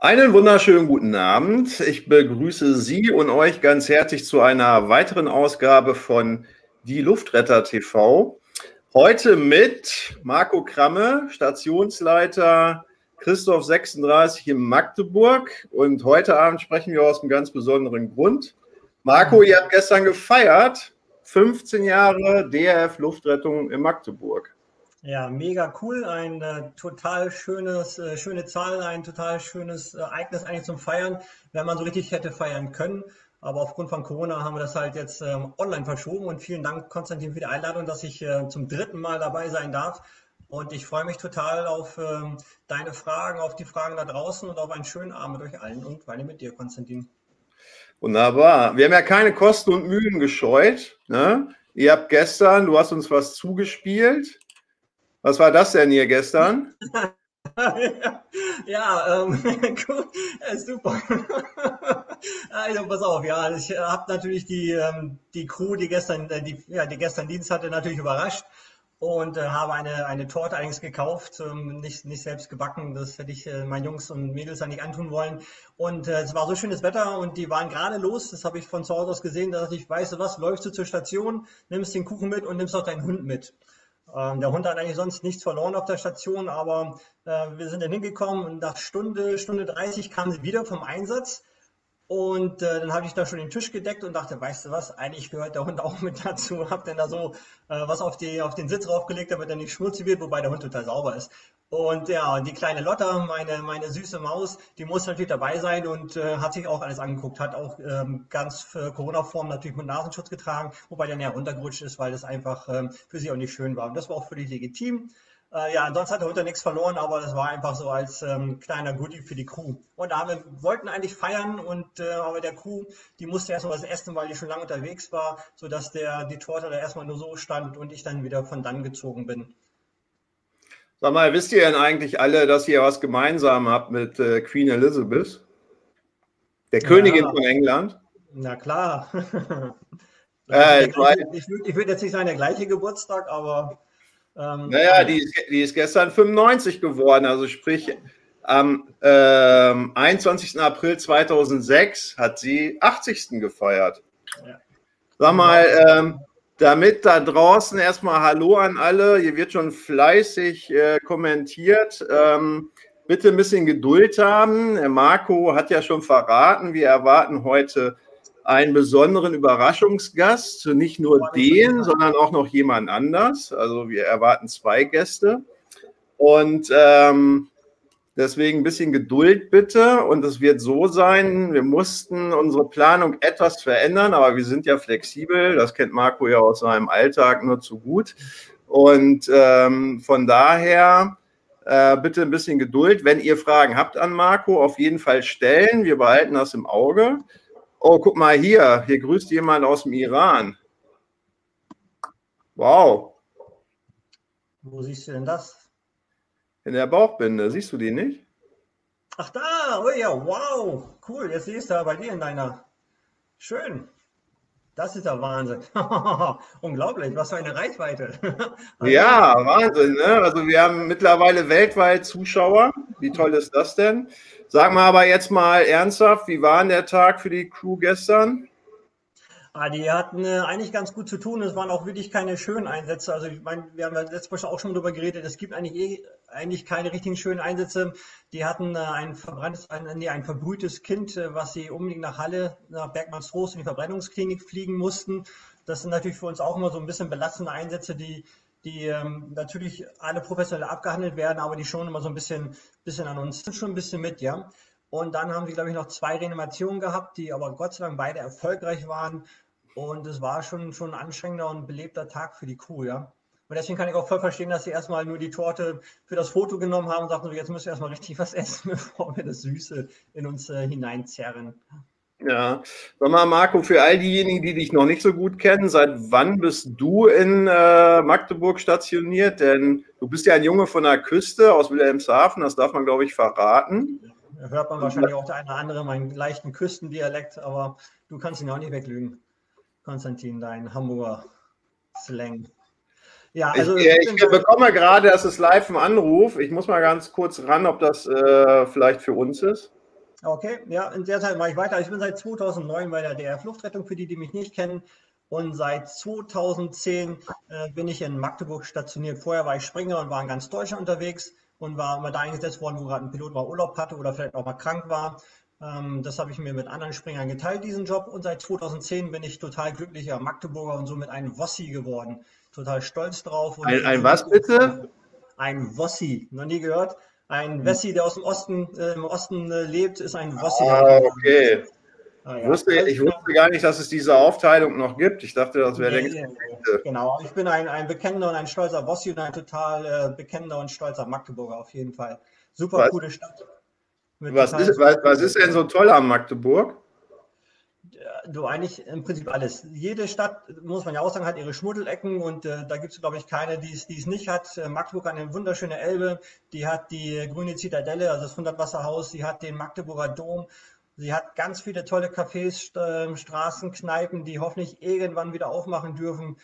Einen wunderschönen guten Abend. Ich begrüße Sie und euch ganz herzlich zu einer weiteren Ausgabe von Die Luftretter TV. Heute mit Marco Kramme, Stationsleiter Christoph 36 in Magdeburg. Und heute Abend sprechen wir aus einem ganz besonderen Grund. Marco, ihr habt gestern gefeiert, 15 Jahre DRF Luftrettung in Magdeburg. Ja, mega cool. Ein äh, total schönes, äh, schöne Zahl, ein total schönes äh, Ereignis eigentlich zum Feiern, wenn man so richtig hätte feiern können. Aber aufgrund von Corona haben wir das halt jetzt ähm, online verschoben. Und vielen Dank, Konstantin, für die Einladung, dass ich äh, zum dritten Mal dabei sein darf. Und ich freue mich total auf ähm, deine Fragen, auf die Fragen da draußen und auf einen schönen Abend mit euch allen und vor mit dir, Konstantin. Wunderbar. Wir haben ja keine Kosten und Mühen gescheut. Ne? Ihr habt gestern, du hast uns was zugespielt. Was war das denn hier gestern? ja, ähm, cool, super. also pass auf, ja, ich habe natürlich die, ähm, die Crew, die gestern, äh, die, ja, die gestern Dienst hatte, natürlich überrascht und äh, habe eine, eine Torte allerdings gekauft, ähm, nicht, nicht selbst gebacken. Das hätte ich äh, meinen Jungs und Mädels dann nicht antun wollen. Und äh, es war so schönes Wetter und die waren gerade los. Das habe ich von zu Hause aus gesehen, dass ich, weißt du was, läufst du zur Station, nimmst den Kuchen mit und nimmst auch deinen Hund mit. Ähm, der Hund hat eigentlich sonst nichts verloren auf der Station, aber äh, wir sind dann hingekommen und nach Stunde, Stunde 30 kamen sie wieder vom Einsatz. Und äh, dann habe ich da schon den Tisch gedeckt und dachte, weißt du was, eigentlich gehört der Hund auch mit dazu. Hab dann da so äh, was auf, die, auf den Sitz draufgelegt, damit er nicht schmutzig wird, wobei der Hund total sauber ist. Und ja, die kleine Lotta, meine, meine süße Maus, die muss natürlich dabei sein und äh, hat sich auch alles angeguckt, hat auch ähm, ganz für Corona-Form natürlich mit Nasenschutz getragen, wobei der näher runtergerutscht ist, weil das einfach ähm, für sie auch nicht schön war. Und das war auch völlig legitim. Äh, ja, ansonsten hat der ja nichts verloren, aber das war einfach so als ähm, kleiner Goodie für die Crew. Und da wir wollten eigentlich feiern und äh, aber der Crew, die musste erstmal was essen, weil die schon lange unterwegs war, sodass der die Torte da erstmal nur so stand und ich dann wieder von dann gezogen bin. Sag mal, wisst ihr denn eigentlich alle, dass ihr was gemeinsam habt mit äh, Queen Elizabeth? Der ja. Königin von England? Na klar. äh, ich, würde, ich würde jetzt nicht sagen, der gleiche Geburtstag, aber. Ähm, naja, die ist, die ist gestern 95 geworden, also sprich, am ähm, 21. April 2006 hat sie 80. gefeiert. Ja. Sag mal, ähm, damit da draußen erstmal Hallo an alle. Hier wird schon fleißig äh, kommentiert. Ähm, bitte ein bisschen Geduld haben. Herr Marco hat ja schon verraten, wir erwarten heute einen besonderen Überraschungsgast. Nicht nur den, sondern auch noch jemand anders. Also wir erwarten zwei Gäste. Und ähm, Deswegen ein bisschen Geduld bitte. Und es wird so sein, wir mussten unsere Planung etwas verändern, aber wir sind ja flexibel. Das kennt Marco ja aus seinem Alltag nur zu gut. Und ähm, von daher äh, bitte ein bisschen Geduld. Wenn ihr Fragen habt an Marco, auf jeden Fall stellen. Wir behalten das im Auge. Oh, guck mal hier. Hier grüßt jemand aus dem Iran. Wow. Wo siehst du denn das? In der Bauchbinde, siehst du die nicht? Ach da, oh ja, wow, cool, jetzt siehst du bei dir in deiner. Schön. Das ist der Wahnsinn. Unglaublich, was für eine Reichweite. also, ja, Wahnsinn. Ne? Also wir haben mittlerweile weltweit Zuschauer. Wie toll ist das denn? Sag mal aber jetzt mal ernsthaft, wie war denn der Tag für die Crew gestern? Ah, die hatten äh, eigentlich ganz gut zu tun. Es waren auch wirklich keine schönen Einsätze. Also ich meine, wir haben ja letztes Mal auch schon darüber geredet. Es gibt eigentlich eh, eigentlich keine richtigen schönen Einsätze. Die hatten äh, ein verbranntes, ein, nee, ein verbrühtes Kind, äh, was sie unbedingt nach Halle, nach Bergmannstrost in die Verbrennungsklinik fliegen mussten. Das sind natürlich für uns auch immer so ein bisschen belastende Einsätze, die die ähm, natürlich alle professionell abgehandelt werden, aber die schon immer so ein bisschen, bisschen an uns schon ein bisschen mit, ja. Und dann haben sie, glaube ich, noch zwei Reanimationen gehabt, die aber Gott sei Dank beide erfolgreich waren. Und es war schon, schon ein anstrengender und belebter Tag für die Crew, ja. Und deswegen kann ich auch voll verstehen, dass sie erstmal nur die Torte für das Foto genommen haben und sagten, jetzt müssen wir erstmal richtig was essen, bevor wir das Süße in uns äh, hineinzerren. Ja, sag mal, Marco, für all diejenigen, die dich noch nicht so gut kennen, seit wann bist du in äh, Magdeburg stationiert? Denn du bist ja ein Junge von der Küste aus Wilhelmshaven, das darf man, glaube ich, verraten. Hört man wahrscheinlich auch der eine oder andere, meinen leichten Küstendialekt, aber du kannst ihn auch nicht weglügen, Konstantin, dein Hamburger Slang. Ja, also ich, ich, ich bekomme gerade, das ist live im Anruf. Ich muss mal ganz kurz ran, ob das äh, vielleicht für uns ist. Okay, ja, in der Zeit mache ich weiter. Ich bin seit 2009 bei der DR Fluchtrettung, für die, die mich nicht kennen. Und seit 2010 äh, bin ich in Magdeburg stationiert. Vorher war ich Springer und war in ganz Deutschland unterwegs und war immer da eingesetzt worden, wo gerade ein Pilot mal Urlaub hatte oder vielleicht auch mal krank war. Ähm, das habe ich mir mit anderen Springern geteilt, diesen Job. Und seit 2010 bin ich total glücklicher Magdeburger und somit ein Wossi geworden. Total stolz drauf. ein, ein was bitte? Ein Wossi. Noch nie gehört? Ein Wessi, der aus dem Osten, äh, im Osten äh, lebt, ist ein Wossi. Ah, okay. Ah, ja. wusste, ich wusste gar nicht, dass es diese Aufteilung noch gibt. Ich dachte, das wäre nee, längst. Nee, genau, ich bin ein, ein bekennender und ein stolzer Wossi und ein total äh, bekennender und stolzer Magdeburger auf jeden Fall. Super was, coole Stadt. Was ist, was, was ist denn so toll am Magdeburg? du eigentlich im Prinzip alles. Jede Stadt, muss man ja auch sagen, hat ihre Schmuddelecken und äh, da gibt es, glaube ich, keine, die es nicht hat. Äh, Magdeburg hat eine wunderschöne Elbe, die hat die grüne Zitadelle, also das 100-Wasserhaus, sie hat den Magdeburger Dom, sie hat ganz viele tolle Cafés, äh, Straßen, Kneipen, die hoffentlich irgendwann wieder aufmachen dürfen.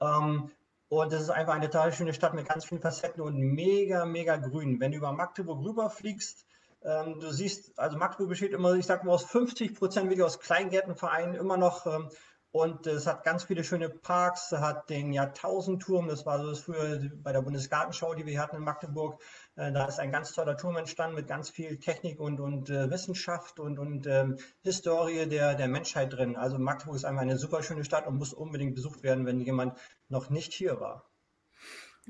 Ähm, und es ist einfach eine total schöne Stadt mit ganz vielen Facetten und mega, mega grün. Wenn du über Magdeburg rüberfliegst, ähm, du siehst, also Magdeburg besteht immer, ich sag mal, aus 50 Prozent wirklich aus Kleingärtenvereinen immer noch. Ähm, und es hat ganz viele schöne Parks, hat den Jahrtausendturm, das war so das früher bei der Bundesgartenschau, die wir hatten in Magdeburg. Äh, da ist ein ganz toller Turm entstanden mit ganz viel Technik und, und äh, Wissenschaft und, und ähm, Historie der, der Menschheit drin. Also Magdeburg ist einfach eine super schöne Stadt und muss unbedingt besucht werden, wenn jemand noch nicht hier war.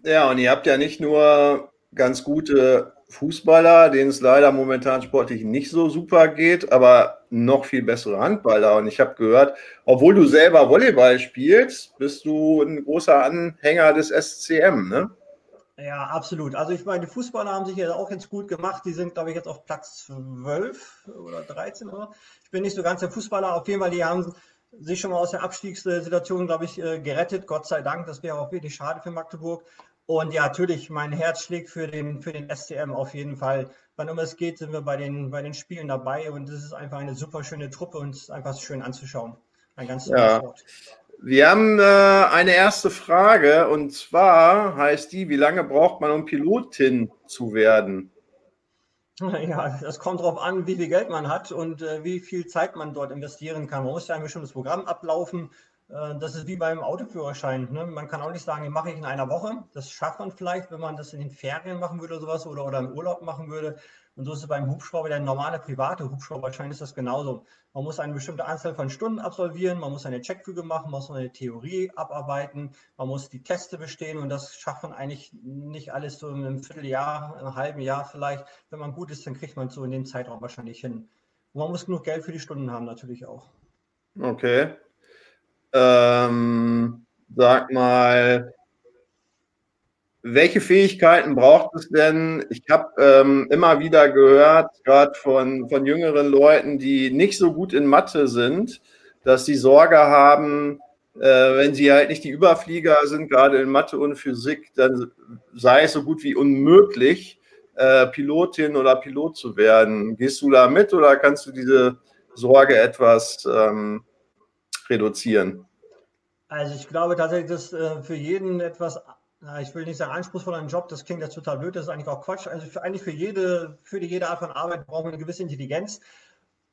Ja, und ihr habt ja nicht nur ganz gute Fußballer, denen es leider momentan sportlich nicht so super geht, aber noch viel bessere Handballer. Und ich habe gehört, obwohl du selber Volleyball spielst, bist du ein großer Anhänger des SCM, ne? Ja, absolut. Also ich meine, die Fußballer haben sich ja auch jetzt gut gemacht. Die sind, glaube ich, jetzt auf Platz 12 oder 13. Oder? Ich bin nicht so ganz der Fußballer. Auf jeden Fall, die haben sich schon mal aus der Abstiegssituation, glaube ich, äh, gerettet. Gott sei Dank. Das wäre auch wirklich schade für Magdeburg. Und ja, natürlich, mein Herz schlägt für den, für den SCM auf jeden Fall. Wann immer es geht, sind wir bei den, bei den Spielen dabei und es ist einfach eine super schöne Truppe und es ist einfach schön anzuschauen. Ein ganz ja. Sport. Wir haben äh, eine erste Frage und zwar heißt die, wie lange braucht man, um Pilotin zu werden? Ja, das kommt darauf an, wie viel Geld man hat und äh, wie viel Zeit man dort investieren kann. Man muss ja ein bestimmtes Programm ablaufen das ist wie beim Autoführerschein. Ne? Man kann auch nicht sagen, den mache ich in einer Woche. Das schafft man vielleicht, wenn man das in den Ferien machen würde oder sowas oder, oder im Urlaub machen würde. Und so ist es beim Hubschrauber, der normale private Hubschrauberschein ist das genauso. Man muss eine bestimmte Anzahl von Stunden absolvieren, man muss eine Checkflüge machen, man muss eine Theorie abarbeiten, man muss die Teste bestehen und das schafft man eigentlich nicht alles so in einem Vierteljahr, einem halben Jahr vielleicht. Wenn man gut ist, dann kriegt man es so in dem Zeitraum wahrscheinlich hin. Und man muss genug Geld für die Stunden haben natürlich auch. Okay ähm, sag mal, welche Fähigkeiten braucht es denn? Ich habe ähm, immer wieder gehört, gerade von, von jüngeren Leuten, die nicht so gut in Mathe sind, dass sie Sorge haben, äh, wenn sie halt nicht die Überflieger sind, gerade in Mathe und Physik, dann sei es so gut wie unmöglich, äh, Pilotin oder Pilot zu werden. Gehst du da mit oder kannst du diese Sorge etwas ähm, reduzieren? Also ich glaube tatsächlich, dass äh, für jeden etwas, ich will nicht sagen anspruchsvoller Job, das klingt jetzt total blöd, das ist eigentlich auch Quatsch. Also für, eigentlich für jede, für jede Art von Arbeit brauchen wir eine gewisse Intelligenz.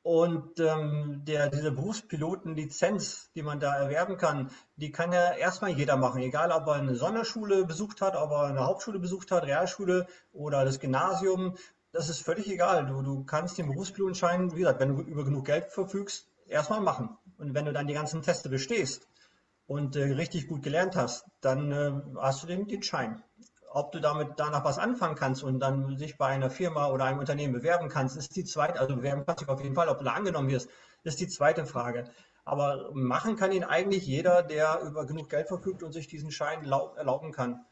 Und ähm, der, diese Berufspilotenlizenz, die man da erwerben kann, die kann ja erstmal jeder machen, egal ob er eine Sonderschule besucht hat, ob er eine Hauptschule besucht hat, Realschule oder das Gymnasium. Das ist völlig egal. Du, du kannst den Berufspilotenschein, wie gesagt, wenn du über genug Geld verfügst, erstmal machen. Und wenn du dann die ganzen Teste bestehst und äh, richtig gut gelernt hast, dann äh, hast du den, den Schein. Ob du damit danach was anfangen kannst und dann sich bei einer Firma oder einem Unternehmen bewerben kannst, ist die zweite, also bewerben kannst du auf jeden Fall, ob du da angenommen wirst, ist die zweite Frage. Aber machen kann ihn eigentlich jeder, der über genug Geld verfügt und sich diesen Schein erlauben kann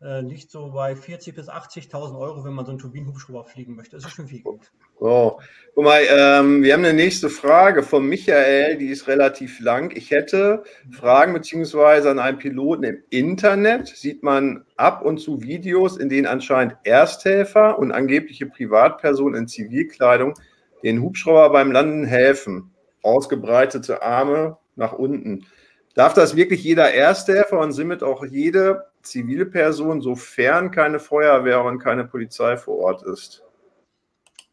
liegt so bei 40.000 bis 80.000 Euro, wenn man so einen Turbinenhubschrauber fliegen möchte. Das ist schon viel Geld. Oh. Guck mal, ähm, wir haben eine nächste Frage von Michael, die ist relativ lang. Ich hätte Fragen beziehungsweise an einen Piloten im Internet sieht man ab und zu Videos, in denen anscheinend Ersthelfer und angebliche Privatpersonen in Zivilkleidung den Hubschrauber beim Landen helfen. Ausgebreitete Arme nach unten. Darf das wirklich jeder Ersthelfer und somit auch jede Zivilperson, sofern keine Feuerwehr und keine Polizei vor Ort ist?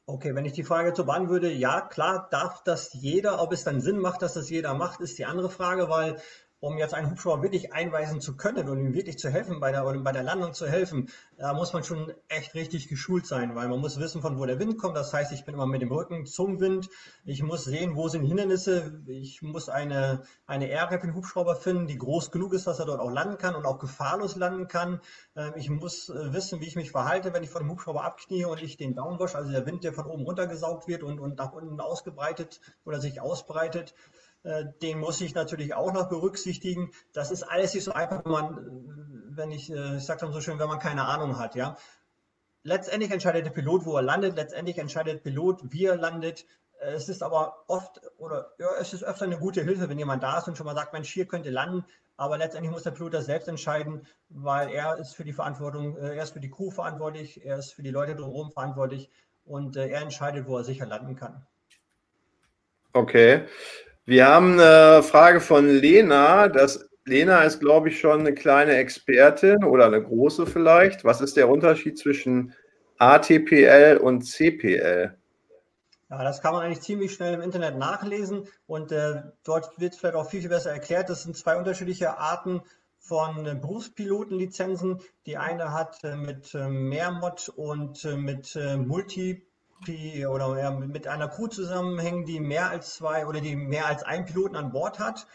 Okay, wenn ich die Frage zu beantworten würde, ja, klar darf das jeder. Ob es dann Sinn macht, dass das jeder macht, ist die andere Frage, weil um jetzt einen Hubschrauber wirklich einweisen zu können und ihm wirklich zu helfen, bei der, bei der Landung zu helfen, da muss man schon echt richtig geschult sein, weil man muss wissen, von wo der Wind kommt. Das heißt, ich bin immer mit dem Rücken zum Wind. Ich muss sehen, wo sind Hindernisse. Ich muss eine, eine Aircraft für den Hubschrauber finden, die groß genug ist, dass er dort auch landen kann und auch gefahrlos landen kann. Ähm, ich muss äh, wissen, wie ich mich verhalte, wenn ich von dem Hubschrauber abknie und ich den Downwash, also der Wind, der von oben runtergesaugt wird und, und nach unten ausgebreitet oder sich ausbreitet, den muss ich natürlich auch noch berücksichtigen. Das ist alles nicht so einfach, wenn man, äh, wenn ich, äh, ich sage dann so schön, wenn man keine Ahnung hat, ja. Letztendlich entscheidet der Pilot, wo er landet. Letztendlich entscheidet der Pilot, wie er landet. Es ist aber oft oder ja, es ist öfter eine gute Hilfe, wenn jemand da ist und schon mal sagt, Mensch, hier könnte landen. Aber letztendlich muss der Pilot das selbst entscheiden, weil er ist für die Verantwortung, er ist für die Crew verantwortlich, er ist für die Leute drumherum verantwortlich und er entscheidet, wo er sicher landen kann. Okay. Wir haben eine Frage von Lena. Das, Lena ist, glaube ich, schon eine kleine Expertin oder eine große vielleicht. Was ist der Unterschied zwischen ATPL und CPL? Ja, das kann man eigentlich ziemlich schnell im Internet nachlesen und äh, dort wird vielleicht auch viel, viel besser erklärt. Das sind zwei unterschiedliche Arten von Berufspilotenlizenzen. Die eine hat äh, mit äh, Mehrmod und äh, mit äh, Multi die oder mit einer Crew zusammenhängen, die mehr als zwei oder die mehr als einen Piloten an Bord hat.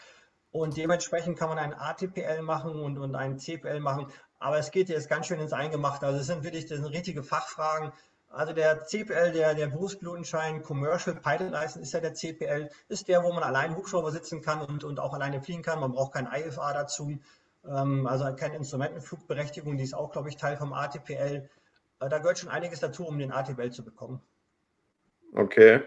Und dementsprechend kann man ein ATPL machen und, und ein CPL machen. Aber es geht jetzt ganz schön ins Eingemachte. Also es sind wirklich das sind richtige Fachfragen. Also der CPL, der, der Berufspilotenschein Commercial Pilot License ist ja der CPL, ist der, wo man allein Hubschrauber sitzen kann und, und auch alleine fliegen kann. Man braucht kein IFA dazu, ähm, also keine Instrumentenflugberechtigung, die ist auch, glaube ich, Teil vom ATPL. Äh, da gehört schon einiges dazu, um den ATPL zu bekommen. Okay.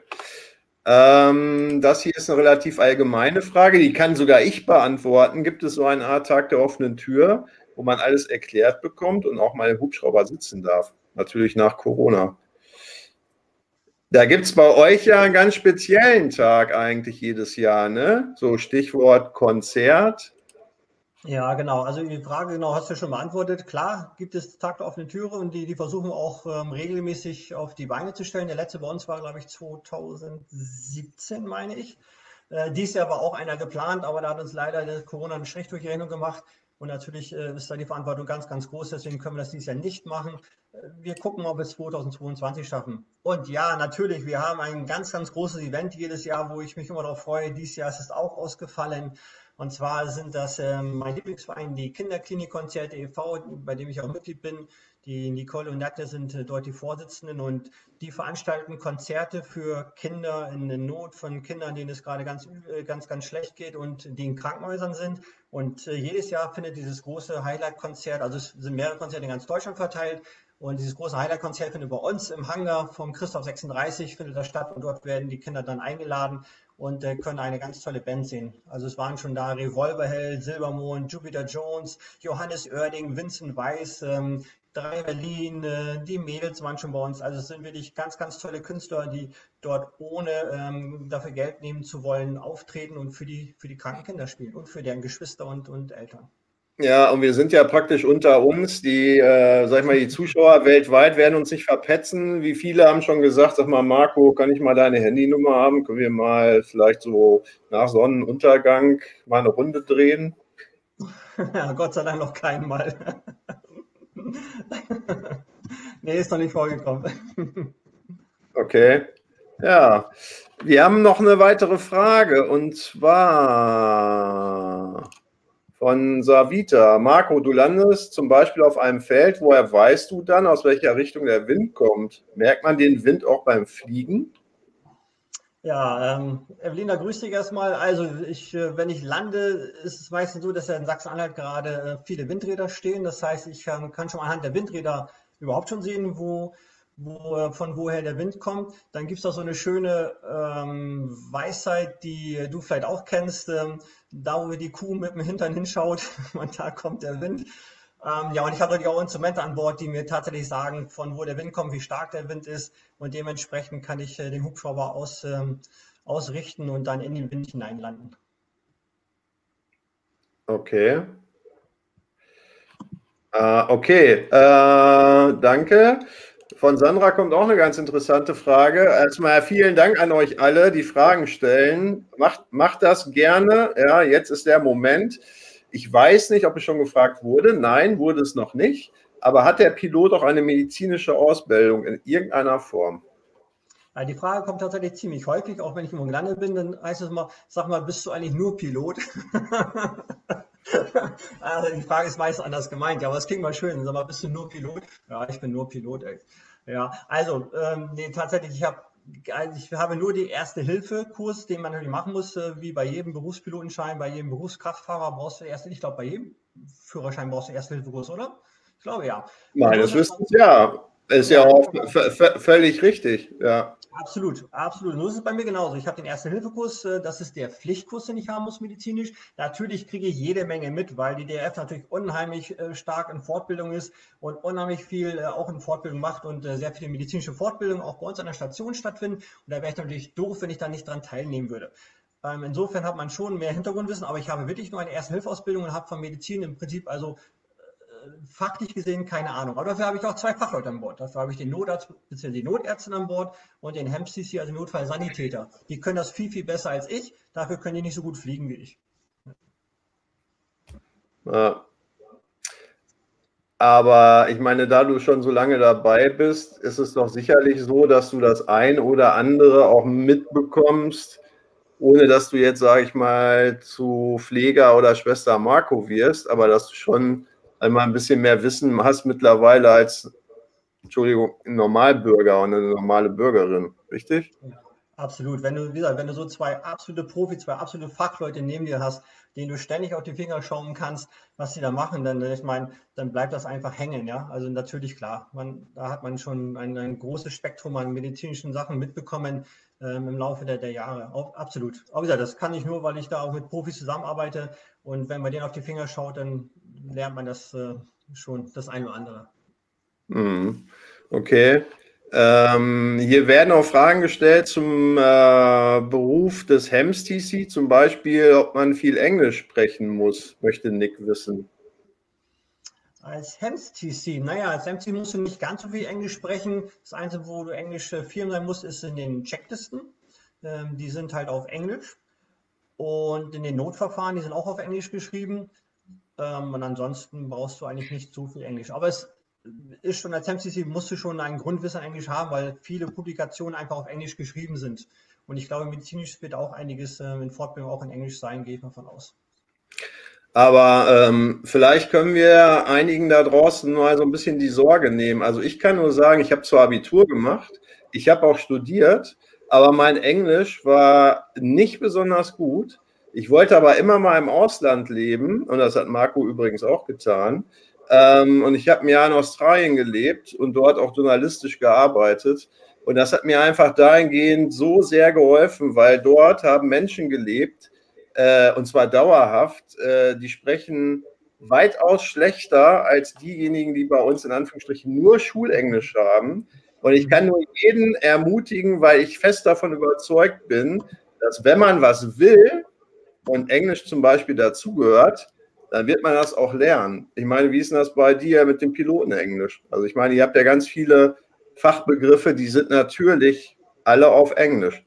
Ähm, das hier ist eine relativ allgemeine Frage, die kann sogar ich beantworten. Gibt es so einen Art Tag der offenen Tür, wo man alles erklärt bekommt und auch mal im Hubschrauber sitzen darf? Natürlich nach Corona. Da gibt es bei euch ja einen ganz speziellen Tag eigentlich jedes Jahr, ne? So Stichwort Konzert. Ja, genau. Also die Frage genau hast du schon beantwortet. Klar gibt es Tag der Türe und die, die versuchen auch ähm, regelmäßig auf die Beine zu stellen. Der letzte bei uns war, glaube ich, 2017, meine ich. Äh, dies Jahr war auch einer geplant, aber da hat uns leider Corona einen Strich durch die Rechnung gemacht. Und natürlich äh, ist da die Verantwortung ganz, ganz groß. Deswegen können wir das dieses Jahr nicht machen. Äh, wir gucken, ob wir es 2022 schaffen. Und ja, natürlich, wir haben ein ganz, ganz großes Event jedes Jahr, wo ich mich immer darauf freue. Dieses Jahr ist es auch ausgefallen. Und zwar sind das ähm, mein Lieblingsverein, die Kinderklinikkonzerte e.V., bei dem ich auch Mitglied bin. Die Nicole und Nadja sind äh, dort die Vorsitzenden und die veranstalten Konzerte für Kinder in der Not, von Kindern, denen es gerade ganz, äh, ganz, ganz schlecht geht und die in Krankenhäusern sind. Und äh, jedes Jahr findet dieses große Highlight-Konzert, also es sind mehrere Konzerte in ganz Deutschland verteilt. Und dieses große Highlight-Konzert findet bei uns im Hangar vom Christoph 36 findet das statt und dort werden die Kinder dann eingeladen und äh, können eine ganz tolle Band sehen. Also es waren schon da Revolverheld, Silbermond, Jupiter Jones, Johannes Oerding, Vincent Weiss, ähm, drei Berlin, äh, die Mädels waren schon bei uns. Also es sind wirklich ganz, ganz tolle Künstler, die dort ohne ähm, dafür Geld nehmen zu wollen auftreten und für die, für die kranken Kinder spielen und für deren Geschwister und, und Eltern. Ja, und wir sind ja praktisch unter uns. Die, äh, sag ich mal, die Zuschauer weltweit werden uns nicht verpetzen. Wie viele haben schon gesagt, sag mal, Marco, kann ich mal deine Handynummer haben? Können wir mal vielleicht so nach Sonnenuntergang mal eine Runde drehen? Ja, Gott sei Dank noch kein Mal. nee, ist noch nicht vorgekommen. okay. Ja, wir haben noch eine weitere Frage und zwar von Savita. Marco, du landest zum Beispiel auf einem Feld, woher weißt du dann, aus welcher Richtung der Wind kommt? Merkt man den Wind auch beim Fliegen? Ja, ähm, Evelina, grüß dich erstmal. Also ich, äh, wenn ich lande, ist es meistens so, dass ja in Sachsen-Anhalt gerade äh, viele Windräder stehen. Das heißt, ich ähm, kann schon anhand der Windräder überhaupt schon sehen, wo wo, äh, von woher der Wind kommt. Dann gibt es auch so eine schöne ähm, Weisheit, die du vielleicht auch kennst. Ähm, da, wo die Kuh mit dem Hintern hinschaut, und da kommt der Wind. Ähm, ja, und ich habe natürlich auch Instrumente an Bord, die mir tatsächlich sagen, von wo der Wind kommt, wie stark der Wind ist. Und dementsprechend kann ich äh, den Hubschrauber aus, ähm, ausrichten und dann in den Wind hineinlanden. Okay. Uh, okay, uh, danke. Von Sandra kommt auch eine ganz interessante Frage. Erstmal vielen Dank an euch alle, die Fragen stellen. Macht, macht das gerne. Ja, jetzt ist der Moment. Ich weiß nicht, ob es schon gefragt wurde. Nein, wurde es noch nicht. Aber hat der Pilot auch eine medizinische Ausbildung in irgendeiner Form? Die Frage kommt tatsächlich ziemlich häufig, auch wenn ich im gelandet bin, dann heißt es mal, sag mal, bist du eigentlich nur Pilot? also die Frage ist meist anders gemeint, aber es klingt mal schön. Sag mal, bist du nur Pilot? Ja, ich bin nur Pilot, ey. Ja, also, ähm, nee, tatsächlich, ich habe also ich habe nur die Erste-Hilfe-Kurs, den man natürlich machen muss, äh, wie bei jedem Berufspilotenschein, bei jedem Berufskraftfahrer brauchst du erste, ich glaube, bei jedem Führerschein brauchst du Erste-Hilfe-Kurs, oder? Ich glaube ja. Meines Wissens ja. Ist ja auch völlig richtig, ja. Absolut, absolut. Nur ist es bei mir genauso. Ich habe den Erste-Hilfe-Kurs, äh, das ist der Pflichtkurs, den ich haben muss medizinisch. Natürlich kriege ich jede Menge mit, weil die DRF natürlich unheimlich äh, stark in Fortbildung ist und unheimlich viel äh, auch in Fortbildung macht und sehr viele medizinische Fortbildungen auch bei uns an der Station stattfinden. Und da wäre ich natürlich doof, wenn ich da nicht dran teilnehmen würde. Ähm, insofern hat man schon mehr Hintergrundwissen, aber ich habe wirklich nur eine Erste-Hilfe-Ausbildung und habe von Medizin im Prinzip also fachlich gesehen keine Ahnung. Aber dafür habe ich auch zwei Fachleute an Bord. Dafür habe ich den Notarzt bzw. die Notärztin an Bord und den HEMS-CC, also Notfallsanitäter. Die können das viel, viel besser als ich. Dafür können die nicht so gut fliegen wie ich. Ja. Aber ich meine, da du schon so lange dabei bist, ist es doch sicherlich so, dass du das ein oder andere auch mitbekommst, ohne dass du jetzt, sage ich mal, zu Pfleger oder Schwester Marco wirst, aber dass du schon einmal ein bisschen mehr Wissen hast mittlerweile als, Entschuldigung, ein Normalbürger und eine normale Bürgerin, richtig? Absolut. Wenn du, wie gesagt, wenn du so zwei absolute Profis, zwei absolute Fachleute neben dir hast, denen du ständig auf die Finger schauen kannst, was sie da machen, dann, ich meine, dann bleibt das einfach hängen, ja. Also natürlich klar, man, da hat man schon ein, ein großes Spektrum an medizinischen Sachen mitbekommen ähm, im Laufe der, der Jahre. Auch, absolut. Aber wie gesagt, das kann ich nur, weil ich da auch mit Profis zusammenarbeite und wenn man denen auf die Finger schaut, dann lernt man das äh, schon das eine oder andere. Mhm. Okay. Ähm, hier werden auch Fragen gestellt zum äh, Beruf des HEMS-TC, zum Beispiel, ob man viel Englisch sprechen muss, möchte Nick wissen. Als HEMS-TC, naja, als HEMS-TC musst du nicht ganz so viel Englisch sprechen. Das Einzige, wo du englische Firmen sein musst, ist in den Checklisten. Ähm, die sind halt auf Englisch. Und in den Notverfahren, die sind auch auf Englisch geschrieben. Ähm, und ansonsten brauchst du eigentlich nicht so viel Englisch. Aber es ist schon, als MCC musst du schon ein Grundwissen Englisch haben, weil viele Publikationen einfach auf Englisch geschrieben sind. Und ich glaube, medizinisch wird auch einiges äh, in Fortbildung auch in Englisch sein, gehe ich mal von aus. Aber ähm, vielleicht können wir einigen da draußen mal so ein bisschen die Sorge nehmen. Also ich kann nur sagen, ich habe zwar Abitur gemacht, ich habe auch studiert, aber mein Englisch war nicht besonders gut. Ich wollte aber immer mal im Ausland leben und das hat Marco übrigens auch getan. Ähm, und ich habe ein Jahr in Australien gelebt und dort auch journalistisch gearbeitet. Und das hat mir einfach dahingehend so sehr geholfen, weil dort haben Menschen gelebt, äh, und zwar dauerhaft, äh, die sprechen weitaus schlechter als diejenigen, die bei uns in Anführungsstrichen nur Schulenglisch haben. Und ich kann nur jeden ermutigen, weil ich fest davon überzeugt bin, dass wenn man was will, und Englisch zum Beispiel dazugehört, dann wird man das auch lernen. Ich meine, wie ist denn das bei dir mit dem Pilotenenglisch? Also ich meine, ihr habt ja ganz viele Fachbegriffe, die sind natürlich alle auf Englisch.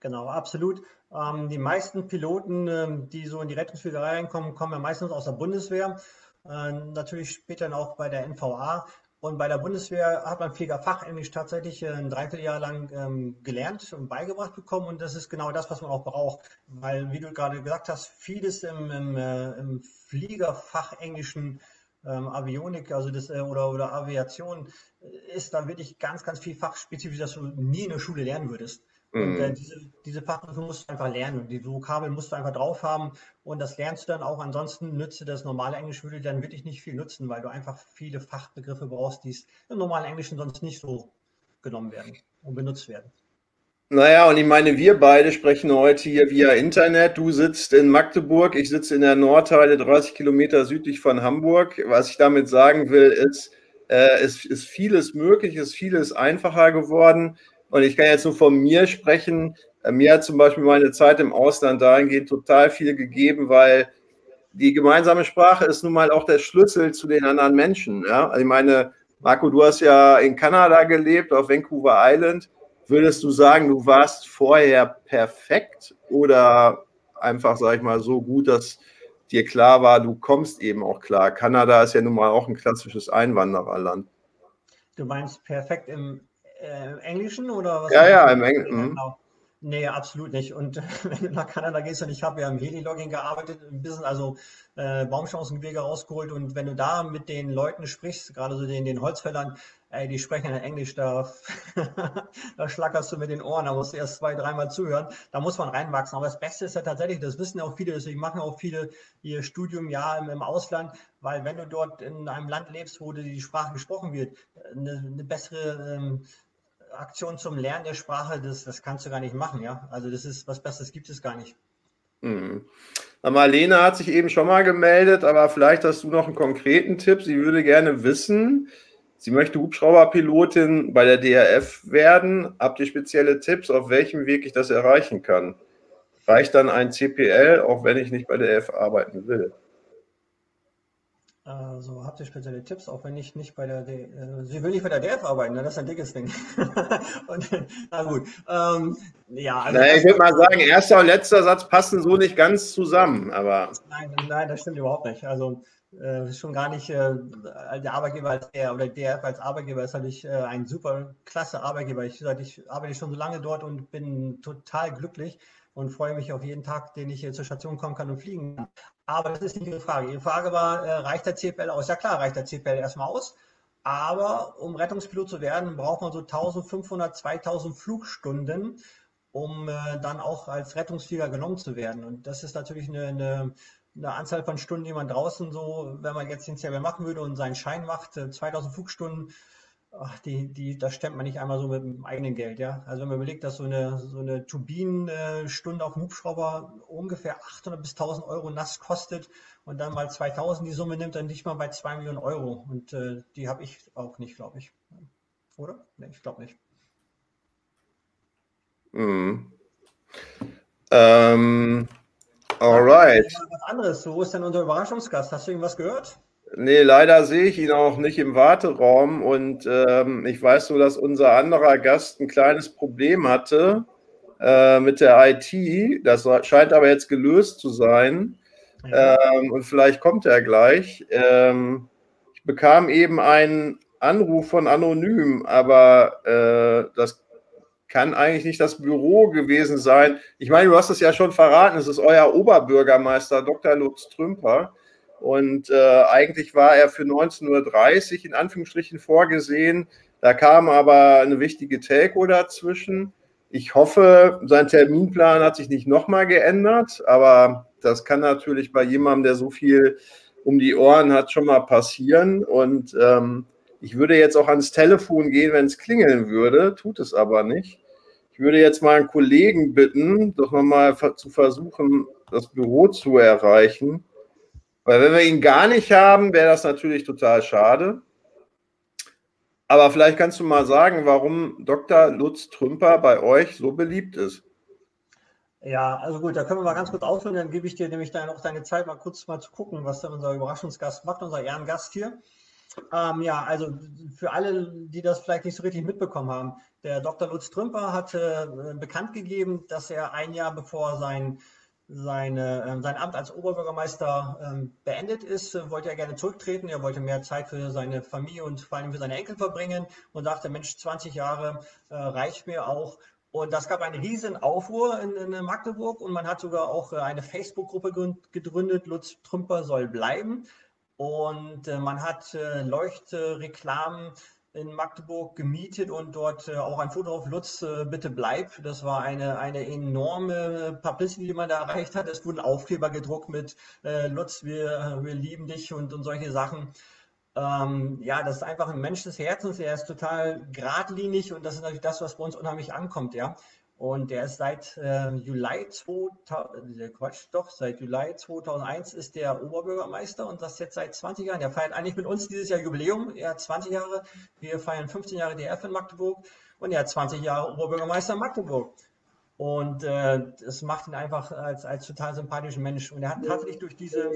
Genau, absolut. Ähm, die meisten Piloten, ähm, die so in die Rettungsfliegerei reinkommen, kommen ja meistens aus der Bundeswehr. Äh, natürlich später auch bei der NVA. Und bei der Bundeswehr hat man Fliegerfachenglisch tatsächlich äh, ein Dreivierteljahr lang ähm, gelernt und beigebracht bekommen. Und das ist genau das, was man auch braucht. Weil, wie du gerade gesagt hast, vieles im, im, äh, im Fliegerfachenglischen ähm, Avionik, also das, äh, oder, oder Aviation, äh, ist da wirklich ganz, ganz viel fachspezifisch, das du nie in der Schule lernen würdest. Und äh, mhm. diese, diese Fachbegriffe musst du einfach lernen und die Vokabeln musst du einfach drauf haben und das lernst du dann auch. Ansonsten nützt dir das normale Englisch würde dann wirklich nicht viel nutzen, weil du einfach viele Fachbegriffe brauchst, die im normalen Englischen sonst nicht so genommen werden und benutzt werden. Naja, und ich meine, wir beide sprechen heute hier via Internet. Du sitzt in Magdeburg, ich sitze in der Nordteile, 30 Kilometer südlich von Hamburg. Was ich damit sagen will, ist, äh, es ist vieles möglich, es ist vieles einfacher geworden. Und ich kann jetzt nur von mir sprechen. Äh, mir hat zum Beispiel meine Zeit im Ausland dahingehend total viel gegeben, weil die gemeinsame Sprache ist nun mal auch der Schlüssel zu den anderen Menschen. Ja? Also ich meine, Marco, du hast ja in Kanada gelebt, auf Vancouver Island. Würdest du sagen, du warst vorher perfekt oder einfach, sag ich mal, so gut, dass dir klar war, du kommst eben auch klar? Kanada ist ja nun mal auch ein klassisches Einwandererland. Du meinst perfekt im äh, Englischen oder was? Ja, ja, im Englischen. Mhm. Genau. Nee, absolut nicht. Und wenn du nach Kanada gehst und ich habe ja im Heli-Logging gearbeitet, ein bisschen also äh, Baumchancengewege rausgeholt und wenn du da mit den Leuten sprichst, gerade so den, den Holzfällern, ey, die sprechen ja Englisch, da, da schlackerst du mit den Ohren, da musst du erst zwei, dreimal zuhören, da muss man reinwachsen. Aber das Beste ist ja tatsächlich, das wissen ja auch viele, deswegen machen auch viele ihr Studium ja im, im Ausland, weil wenn du dort in einem Land lebst, wo die Sprache gesprochen wird, eine, eine bessere ähm, Aktion zum Lernen der Sprache, das, das kannst du gar nicht machen, ja. Also das ist was Besseres gibt es gar nicht. Hm. Marlene hat sich eben schon mal gemeldet, aber vielleicht hast du noch einen konkreten Tipp. Sie würde gerne wissen, sie möchte Hubschrauberpilotin bei der DRF werden. Habt ihr spezielle Tipps, auf welchem Weg ich das erreichen kann? Reicht dann ein CPL, auch wenn ich nicht bei der DRF arbeiten will? Also habt ihr spezielle Tipps, auch wenn ich nicht bei der, D äh, Sie will nicht bei der DF arbeiten, ne? das ist ein dickes Ding. und, na gut. Ähm, ja, also naja, ich würde mal sagen, erster und letzter Satz passen so nicht ganz zusammen, aber. Nein, nein, das stimmt überhaupt nicht. Also äh, schon gar nicht äh, der Arbeitgeber als der oder der als Arbeitgeber ist natürlich äh, ein super klasse Arbeitgeber. Ich, ich arbeite schon so lange dort und bin total glücklich und freue mich auf jeden Tag, den ich zur Station kommen kann und fliegen kann. Aber das ist nicht die Frage. Die Frage war, äh, reicht der CPL aus? Ja klar, reicht der CPL erstmal aus. Aber um Rettungspilot zu werden, braucht man so 1500, 2000 Flugstunden, um äh, dann auch als Rettungsflieger genommen zu werden. Und das ist natürlich eine, eine, eine Anzahl von Stunden, die man draußen so, wenn man jetzt den CPL machen würde und seinen Schein macht, 2000 äh, Flugstunden, ach, die, die, das stemmt man nicht einmal so mit dem eigenen Geld, ja. Also wenn man überlegt, dass so eine, so eine Turbinenstunde auf dem Hubschrauber ungefähr 800 bis 1000 Euro nass kostet und dann mal 2000 die Summe nimmt, dann nicht mal bei 2 Millionen Euro. Und äh, die habe ich auch nicht, glaube ich. Oder? Nee, ich glaube nicht. Mhm. Ähm, alright. Was anderes. Wo ist denn unser Überraschungsgast? Hast du irgendwas gehört? Nee, leider sehe ich ihn auch nicht im Warteraum und ähm, ich weiß nur, dass unser anderer Gast ein kleines Problem hatte äh, mit der IT. Das scheint aber jetzt gelöst zu sein ähm, und vielleicht kommt er gleich. Ähm, ich bekam eben einen Anruf von Anonym, aber äh, das kann eigentlich nicht das Büro gewesen sein. Ich meine, du hast es ja schon verraten, es ist euer Oberbürgermeister Dr. Lutz Trümper. Und äh, eigentlich war er für 19.30 Uhr in Anführungsstrichen vorgesehen. Da kam aber eine wichtige Telco dazwischen. Ich hoffe, sein Terminplan hat sich nicht nochmal geändert, aber das kann natürlich bei jemandem, der so viel um die Ohren hat, schon mal passieren. Und ähm, ich würde jetzt auch ans Telefon gehen, wenn es klingeln würde, tut es aber nicht. Ich würde jetzt mal einen Kollegen bitten, doch nochmal zu versuchen, das Büro zu erreichen. Weil wenn wir ihn gar nicht haben, wäre das natürlich total schade. Aber vielleicht kannst du mal sagen, warum Dr. Lutz Trümper bei euch so beliebt ist. Ja, also gut, da können wir mal ganz kurz ausführen, dann gebe ich dir nämlich dann auch deine Zeit, mal kurz mal zu gucken, was da unser Überraschungsgast macht, unser Ehrengast hier. Ähm, ja, also für alle, die das vielleicht nicht so richtig mitbekommen haben, der Dr. Lutz Trümper hat äh, bekannt gegeben, dass er ein Jahr bevor sein seine, äh, sein Amt als Oberbürgermeister ähm, beendet ist, äh, wollte er gerne zurücktreten. Er wollte mehr Zeit für seine Familie und vor allem für seine Enkel verbringen und sagte, Mensch, 20 Jahre äh, reicht mir auch. Und das gab einen riesen Aufruhr in, in Magdeburg und man hat sogar auch äh, eine Facebook-Gruppe gegründet, Lutz Trümper soll bleiben. Und man hat Leuchtreklamen in Magdeburg gemietet und dort äh, auch ein Foto auf Lutz, äh, bitte bleib. Das war eine, eine enorme Publicity, die man da erreicht hat. Es wurden Aufkleber gedruckt mit äh, Lutz, wir, wir lieben dich und, und solche Sachen. Ähm, ja, das ist einfach ein Mensch des Herzens. Er ist total geradlinig und das ist natürlich das, was bei uns unheimlich ankommt, ja. Und der ist seit äh, Juli 2000, äh, Quatsch, doch, seit Juli 2001 ist der Oberbürgermeister und das jetzt seit 20 Jahren. Der feiert eigentlich mit uns dieses Jahr Jubiläum. Er hat 20 Jahre, wir feiern 15 Jahre DF in Magdeburg und er hat 20 Jahre Oberbürgermeister in Magdeburg. Und äh, das macht ihn einfach als, als total sympathischen Mensch. Und er hat tatsächlich durch diese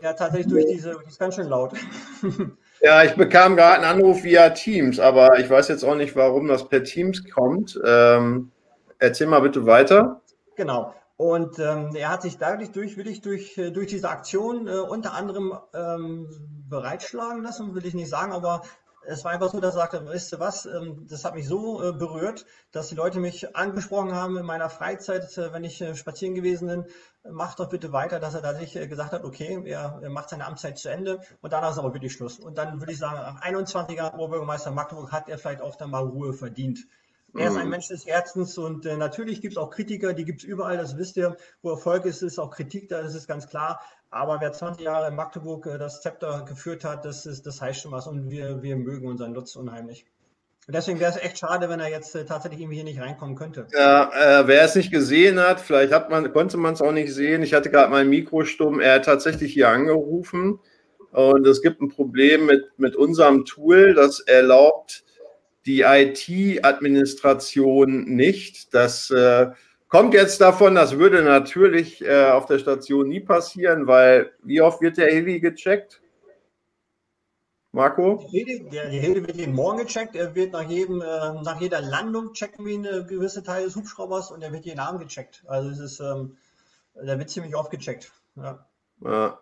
Ja, tatsächlich durch diese, das ist ganz schön laut. Ja, ich bekam gerade einen Anruf via Teams, aber ich weiß jetzt auch nicht, warum das per Teams kommt. Ähm, erzähl mal bitte weiter. Genau. Und ähm, er hat sich dadurch durch, will durch, äh, durch diese Aktion äh, unter anderem ähm, bereitschlagen lassen, will ich nicht sagen, aber es war einfach so, dass er sagte, weißt du was, ähm, das hat mich so äh, berührt, dass die Leute mich angesprochen haben in meiner Freizeit, äh, wenn ich äh, spazieren gewesen bin, mach doch bitte weiter, dass er da sich gesagt hat, okay, er, macht seine Amtszeit zu Ende und danach ist aber wirklich Schluss. Und dann würde ich sagen, 21er Oberbürgermeister Magdeburg hat er vielleicht auch dann mal Ruhe verdient. Er ist ein mhm. Mensch des Herzens und äh, natürlich gibt es auch Kritiker, die gibt es überall, das wisst ihr. Wo Erfolg ist, ist auch Kritik da, das ist ganz klar. Aber wer 20 Jahre in Magdeburg äh, das Zepter geführt hat, das, ist, das heißt schon was und wir, wir mögen unseren Lutz unheimlich. Und deswegen wäre es echt schade, wenn er jetzt äh, tatsächlich irgendwie hier nicht reinkommen könnte. Ja, äh, wer es nicht gesehen hat, vielleicht hat man, konnte man es auch nicht sehen. Ich hatte gerade mein Mikro stumm. Er hat tatsächlich hier angerufen und es gibt ein Problem mit, mit unserem Tool, das erlaubt, die IT-Administration nicht. Das äh, kommt jetzt davon, das würde natürlich äh, auf der Station nie passieren, weil wie oft wird der Heli gecheckt? Marco? Der, Heli wird jeden Morgen gecheckt. Er wird nach, jedem, äh, nach jeder Landung checken wir eine gewisse Teil des Hubschraubers und er wird jeden Abend gecheckt. Also es ist, ähm, der wird ziemlich oft gecheckt. Ja. Ja.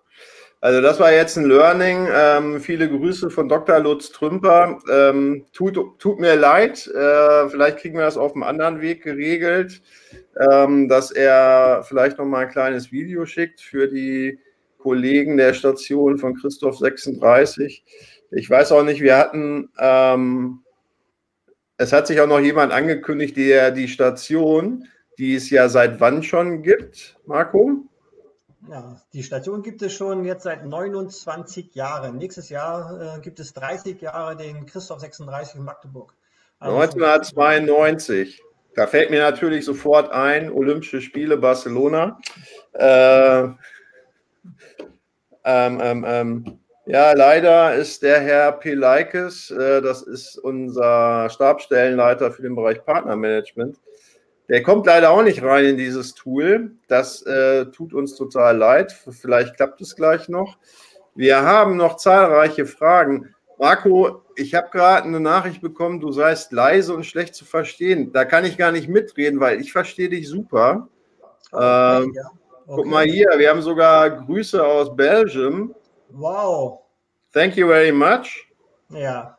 Also das war jetzt ein Learning. Ähm, viele Grüße von Dr. Lutz Trümper. Ähm, tut, tut mir leid, äh, vielleicht kriegen wir das auf einem anderen Weg geregelt, ähm, dass er vielleicht noch mal ein kleines Video schickt für die Kollegen der Station von Christoph 36. Ich weiß auch nicht, wir hatten, ähm, es hat sich auch noch jemand angekündigt, der die Station, die es ja seit wann schon gibt, Marco? Ja, die Station gibt es schon jetzt seit 29 Jahren. Nächstes Jahr äh, gibt es 30 Jahre den Christoph 36 in Magdeburg. Also 1992. Da fällt mir natürlich sofort ein, Olympische Spiele Barcelona. Äh, ähm, ähm, ähm, ja, leider ist der Herr Peleikes, äh, das ist unser Stabstellenleiter für den Bereich Partnermanagement, der kommt leider auch nicht rein in dieses Tool. Das äh, tut uns total leid. Vielleicht klappt es gleich noch. Wir haben noch zahlreiche Fragen. Marco, ich habe gerade eine Nachricht bekommen, du seist leise und schlecht zu verstehen. Da kann ich gar nicht mitreden, weil ich verstehe dich super. Ähm, ja. okay. Guck mal hier, wir haben sogar Grüße aus Belgium. Wow. Thank you very much. Ja.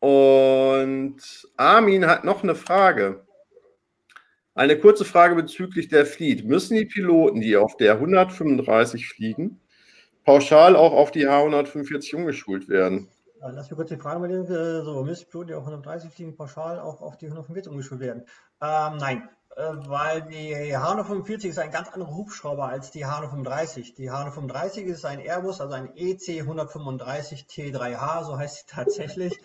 Und Armin hat noch eine Frage. Eine kurze Frage bezüglich der Fleet. Müssen die Piloten, die auf der 135 fliegen, pauschal auch auf die H145 umgeschult werden? Lass mich kurz die Frage mal äh, so, müssen Piloten, die auf 130 fliegen, pauschal auch auf die 145 umgeschult werden? Ähm, nein, äh, weil die H145 ist ein ganz anderer Hubschrauber als die H135. Die H135 ist ein Airbus, also ein EC 135 T3H, so heißt sie tatsächlich.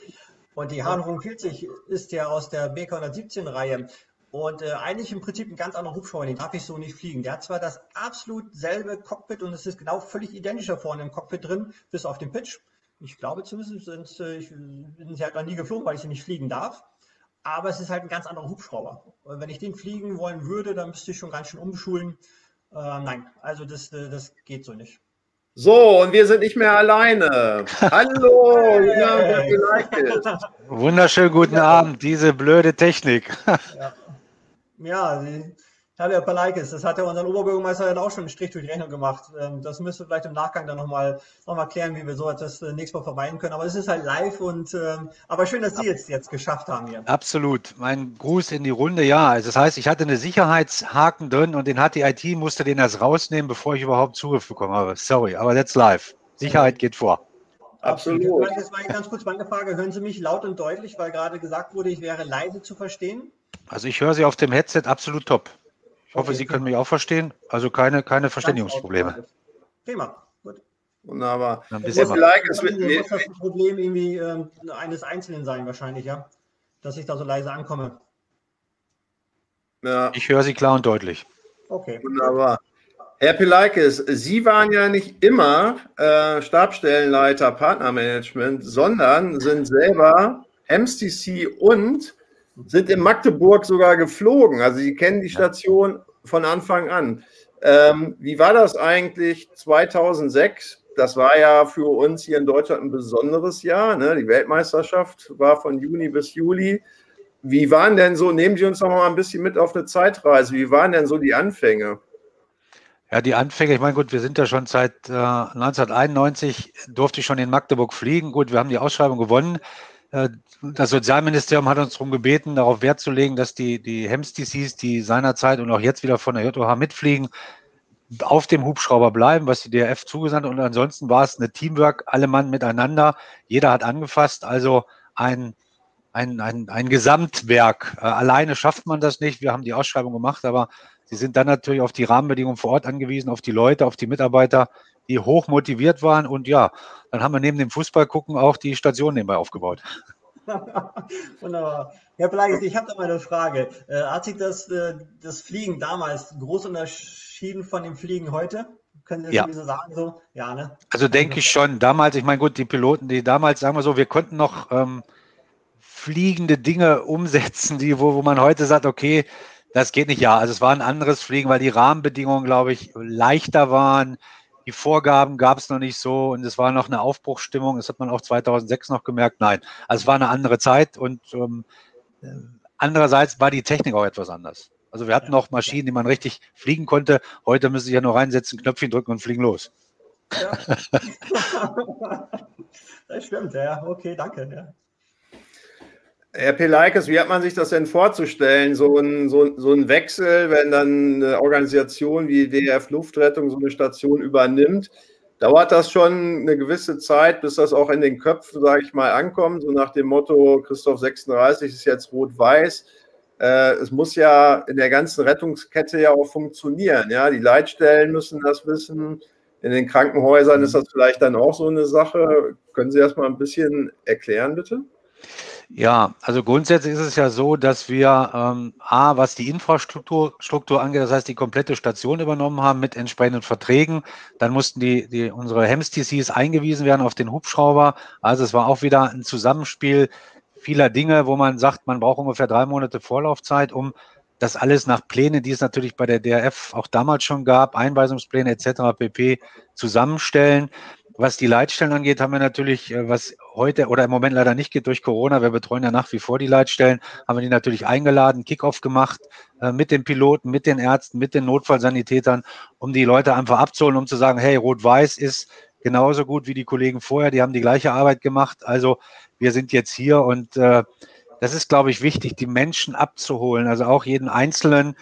Und die H145 ist ja aus der BK117-Reihe. Und äh, eigentlich im Prinzip ein ganz anderer Hubschrauber, den darf ich so nicht fliegen. Der hat zwar das absolut selbe Cockpit und es ist genau völlig identisch da vorne im Cockpit drin, bis auf den Pitch. Ich glaube zumindest, sind, äh, ich bin sie halt noch nie geflogen, weil ich sie nicht fliegen darf. Aber es ist halt ein ganz anderer Hubschrauber. Und wenn ich den fliegen wollen würde, dann müsste ich schon ganz schön umschulen. Äh, nein, also das, äh, das geht so nicht. So, und wir sind nicht mehr alleine. Hallo, hey. Wunderschönen guten ja. Abend, diese blöde Technik. Ja. Ja, Herr Palaikis, das hat ja unseren Oberbürgermeister dann auch schon einen Strich durch die Rechnung gemacht. Ähm, das müsste vielleicht im Nachgang dann nochmal noch mal klären, wie wir so etwas äh, nächstes Mal vermeiden können. Aber es ist halt live und ähm, aber schön, dass Sie jetzt, jetzt geschafft haben hier. Absolut. Mein Gruß in die Runde, ja. Also das heißt, ich hatte einen Sicherheitshaken drin und den hat die IT, musste den erst rausnehmen, bevor ich überhaupt Zugriff bekommen habe. Sorry, aber that's live. Sicherheit geht vor. Absolut. Jetzt mal ganz kurz meine Frage. Hören Sie mich laut und deutlich, weil gerade gesagt wurde, ich wäre leise zu verstehen? Also ich höre Sie auf dem Headset absolut top. Ich hoffe, okay, Sie können mich auch verstehen. Also keine, keine Verständigungsprobleme. Prima. Gut. Wunderbar. Dann bis immer. Like, es wird, muss das ein Problem irgendwie äh, eines Einzelnen sein, wahrscheinlich, ja? Dass ich da so leise ankomme. Ja. Ich höre Sie klar und deutlich. Okay. Wunderbar. Herr Pilaikis, Sie waren ja nicht immer äh, Stabstellenleiter Partnermanagement, sondern sind selber MCC und sind in Magdeburg sogar geflogen. Also Sie kennen die Station von Anfang an. Ähm, wie war das eigentlich 2006? Das war ja für uns hier in Deutschland ein besonderes Jahr. Ne? Die Weltmeisterschaft war von Juni bis Juli. Wie waren denn so, nehmen Sie uns noch mal ein bisschen mit auf eine Zeitreise, wie waren denn so die Anfänge? Ja, die Anfänge, ich meine, gut, wir sind ja schon seit äh, 1991, durfte ich schon in Magdeburg fliegen. Gut, wir haben die Ausschreibung gewonnen. Äh, das Sozialministerium hat uns darum gebeten, darauf Wert zu legen, dass die, die HEMS-DCs, die seinerzeit und auch jetzt wieder von der JOH mitfliegen, auf dem Hubschrauber bleiben, was die DRF zugesandt hat. Und ansonsten war es eine Teamwork, alle Mann miteinander. Jeder hat angefasst. Also ein, ein, ein, ein Gesamtwerk. Äh, alleine schafft man das nicht. Wir haben die Ausschreibung gemacht, aber sie sind dann natürlich auf die Rahmenbedingungen vor Ort angewiesen, auf die Leute, auf die Mitarbeiter, die hoch motiviert waren. Und ja, dann haben wir neben dem Fußball gucken auch die Station nebenbei aufgebaut. Wunderbar. Herr Pelagis, ich habe da mal eine Frage. Äh, hat sich das, äh, das Fliegen damals groß unterschieden von dem Fliegen heute? Können Sie das ja. so sagen? So? Ja, ne? Also denke ich schon. Damals, ich meine, gut, die Piloten, die damals, sagen wir so, wir konnten noch ähm, fliegende Dinge umsetzen, die, wo, wo man heute sagt, okay, das geht nicht. Ja, also es war ein anderes Fliegen, weil die Rahmenbedingungen, glaube ich, leichter waren die Vorgaben gab es noch nicht so und es war noch eine Aufbruchsstimmung. Das hat man auch 2006 noch gemerkt. Nein, also es war eine andere Zeit und ähm, äh, andererseits war die Technik auch etwas anders. Also wir hatten noch Maschinen, die man richtig fliegen konnte. Heute müssen Sie ja nur reinsetzen, Knöpfchen drücken und fliegen los. Ja. das stimmt, ja. Okay, danke. Ja. Herr Pelaikes, wie hat man sich das denn vorzustellen? So ein, so, so ein Wechsel, wenn dann eine Organisation wie DRF Luftrettung so eine Station übernimmt, dauert das schon eine gewisse Zeit, bis das auch in den Köpfen, sage ich mal, ankommt. So nach dem Motto, Christoph 36 ist jetzt rot-weiß. Äh, es muss ja in der ganzen Rettungskette ja auch funktionieren. Ja, die Leitstellen müssen das wissen. In den Krankenhäusern ist das vielleicht dann auch so eine Sache. Können Sie das mal ein bisschen erklären, bitte? Ja, also grundsätzlich ist es ja so, dass wir ähm, A, was die Infrastruktur Struktur angeht, das heißt die komplette Station übernommen haben mit entsprechenden Verträgen. Dann mussten die, die unsere HEMS-TCs eingewiesen werden auf den Hubschrauber. Also es war auch wieder ein Zusammenspiel vieler Dinge, wo man sagt, man braucht ungefähr drei Monate Vorlaufzeit, um das alles nach Plänen, die es natürlich bei der DRF auch damals schon gab, Einweisungspläne etc. pp. zusammenstellen. Was die Leitstellen angeht, haben wir natürlich, äh, was heute oder im Moment leider nicht geht durch Corona, wir betreuen ja nach wie vor die Leitstellen, haben wir die natürlich eingeladen, Kickoff gemacht äh, mit den Piloten, mit den Ärzten, mit den Notfallsanitätern, um die Leute einfach abzuholen, um zu sagen, hey, Rot-Weiß ist genauso gut wie die Kollegen vorher, die haben die gleiche Arbeit gemacht, also wir sind jetzt hier und äh, das ist, glaube ich, wichtig, die Menschen abzuholen, also auch jeden Einzelnen,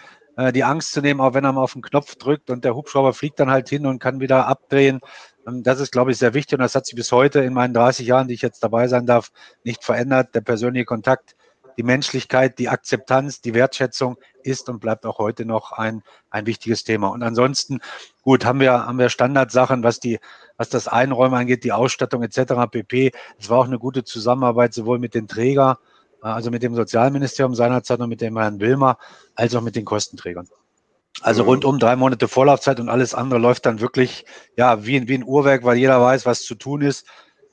die Angst zu nehmen, auch wenn er mal auf den Knopf drückt und der Hubschrauber fliegt dann halt hin und kann wieder abdrehen. Ähm, das ist, glaube ich, sehr wichtig und das hat sich bis heute in meinen 30 Jahren, die ich jetzt dabei sein darf, nicht verändert. Der persönliche Kontakt, die Menschlichkeit, die Akzeptanz, die Wertschätzung ist und bleibt auch heute noch ein, ein wichtiges Thema. Und ansonsten, gut, haben wir, haben wir Standardsachen, was die, was das Einräumen angeht, die Ausstattung etc. pp. Es war auch eine gute Zusammenarbeit sowohl mit den Träger, äh, also mit dem Sozialministerium seinerzeit und mit dem Herrn Wilmer, als auch mit den Kostenträgern. Also rund um drei Monate Vorlaufzeit und alles andere läuft dann wirklich ja wie, wie ein Uhrwerk, weil jeder weiß, was zu tun ist.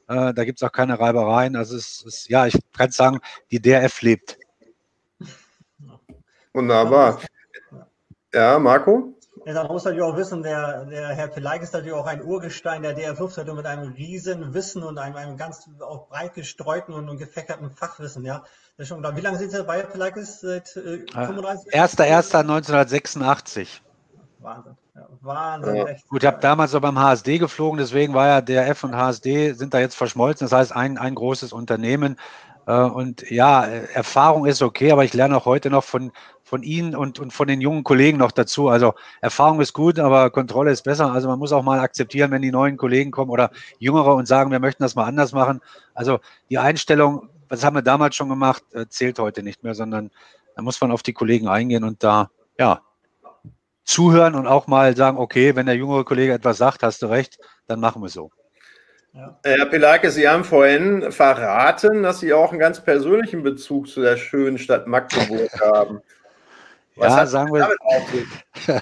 Äh, da gibt es auch keine Reibereien. Also es ist, ja, ich kann sagen, die DRF lebt. Wunderbar. Ja, Marco? Ja, man muss natürlich auch wissen, der, der Herr Pelaik ist natürlich auch ein Urgestein der DRF-Luftrettung mit einem riesen Wissen und einem, einem ganz auch breit gestreuten und, und gefächerten Fachwissen. Ja, das ist schon klar. Wie lange sind Sie bei Herr Pelaik? Seit äh, 35? 1.1.1986. Wahnsinn. Ja, Wahnsinn. Ja. Gut, ich habe damals so beim HSD geflogen, deswegen war ja DRF und HSD sind da jetzt verschmolzen. Das heißt, ein, ein großes Unternehmen. Äh, und ja, Erfahrung ist okay, aber ich lerne auch heute noch von, von Ihnen und, und von den jungen Kollegen noch dazu. Also Erfahrung ist gut, aber Kontrolle ist besser. Also man muss auch mal akzeptieren, wenn die neuen Kollegen kommen oder Jüngere und sagen, wir möchten das mal anders machen. Also die Einstellung, was haben wir damals schon gemacht, äh, zählt heute nicht mehr, sondern da muss man auf die Kollegen eingehen und da, ja, zuhören und auch mal sagen, okay, wenn der jüngere Kollege etwas sagt, hast du recht, dann machen wir so. Ja. Herr Pelake, Sie haben vorhin verraten, dass Sie auch einen ganz persönlichen Bezug zu der schönen Stadt Magdeburg haben. Was ja, sagen wir.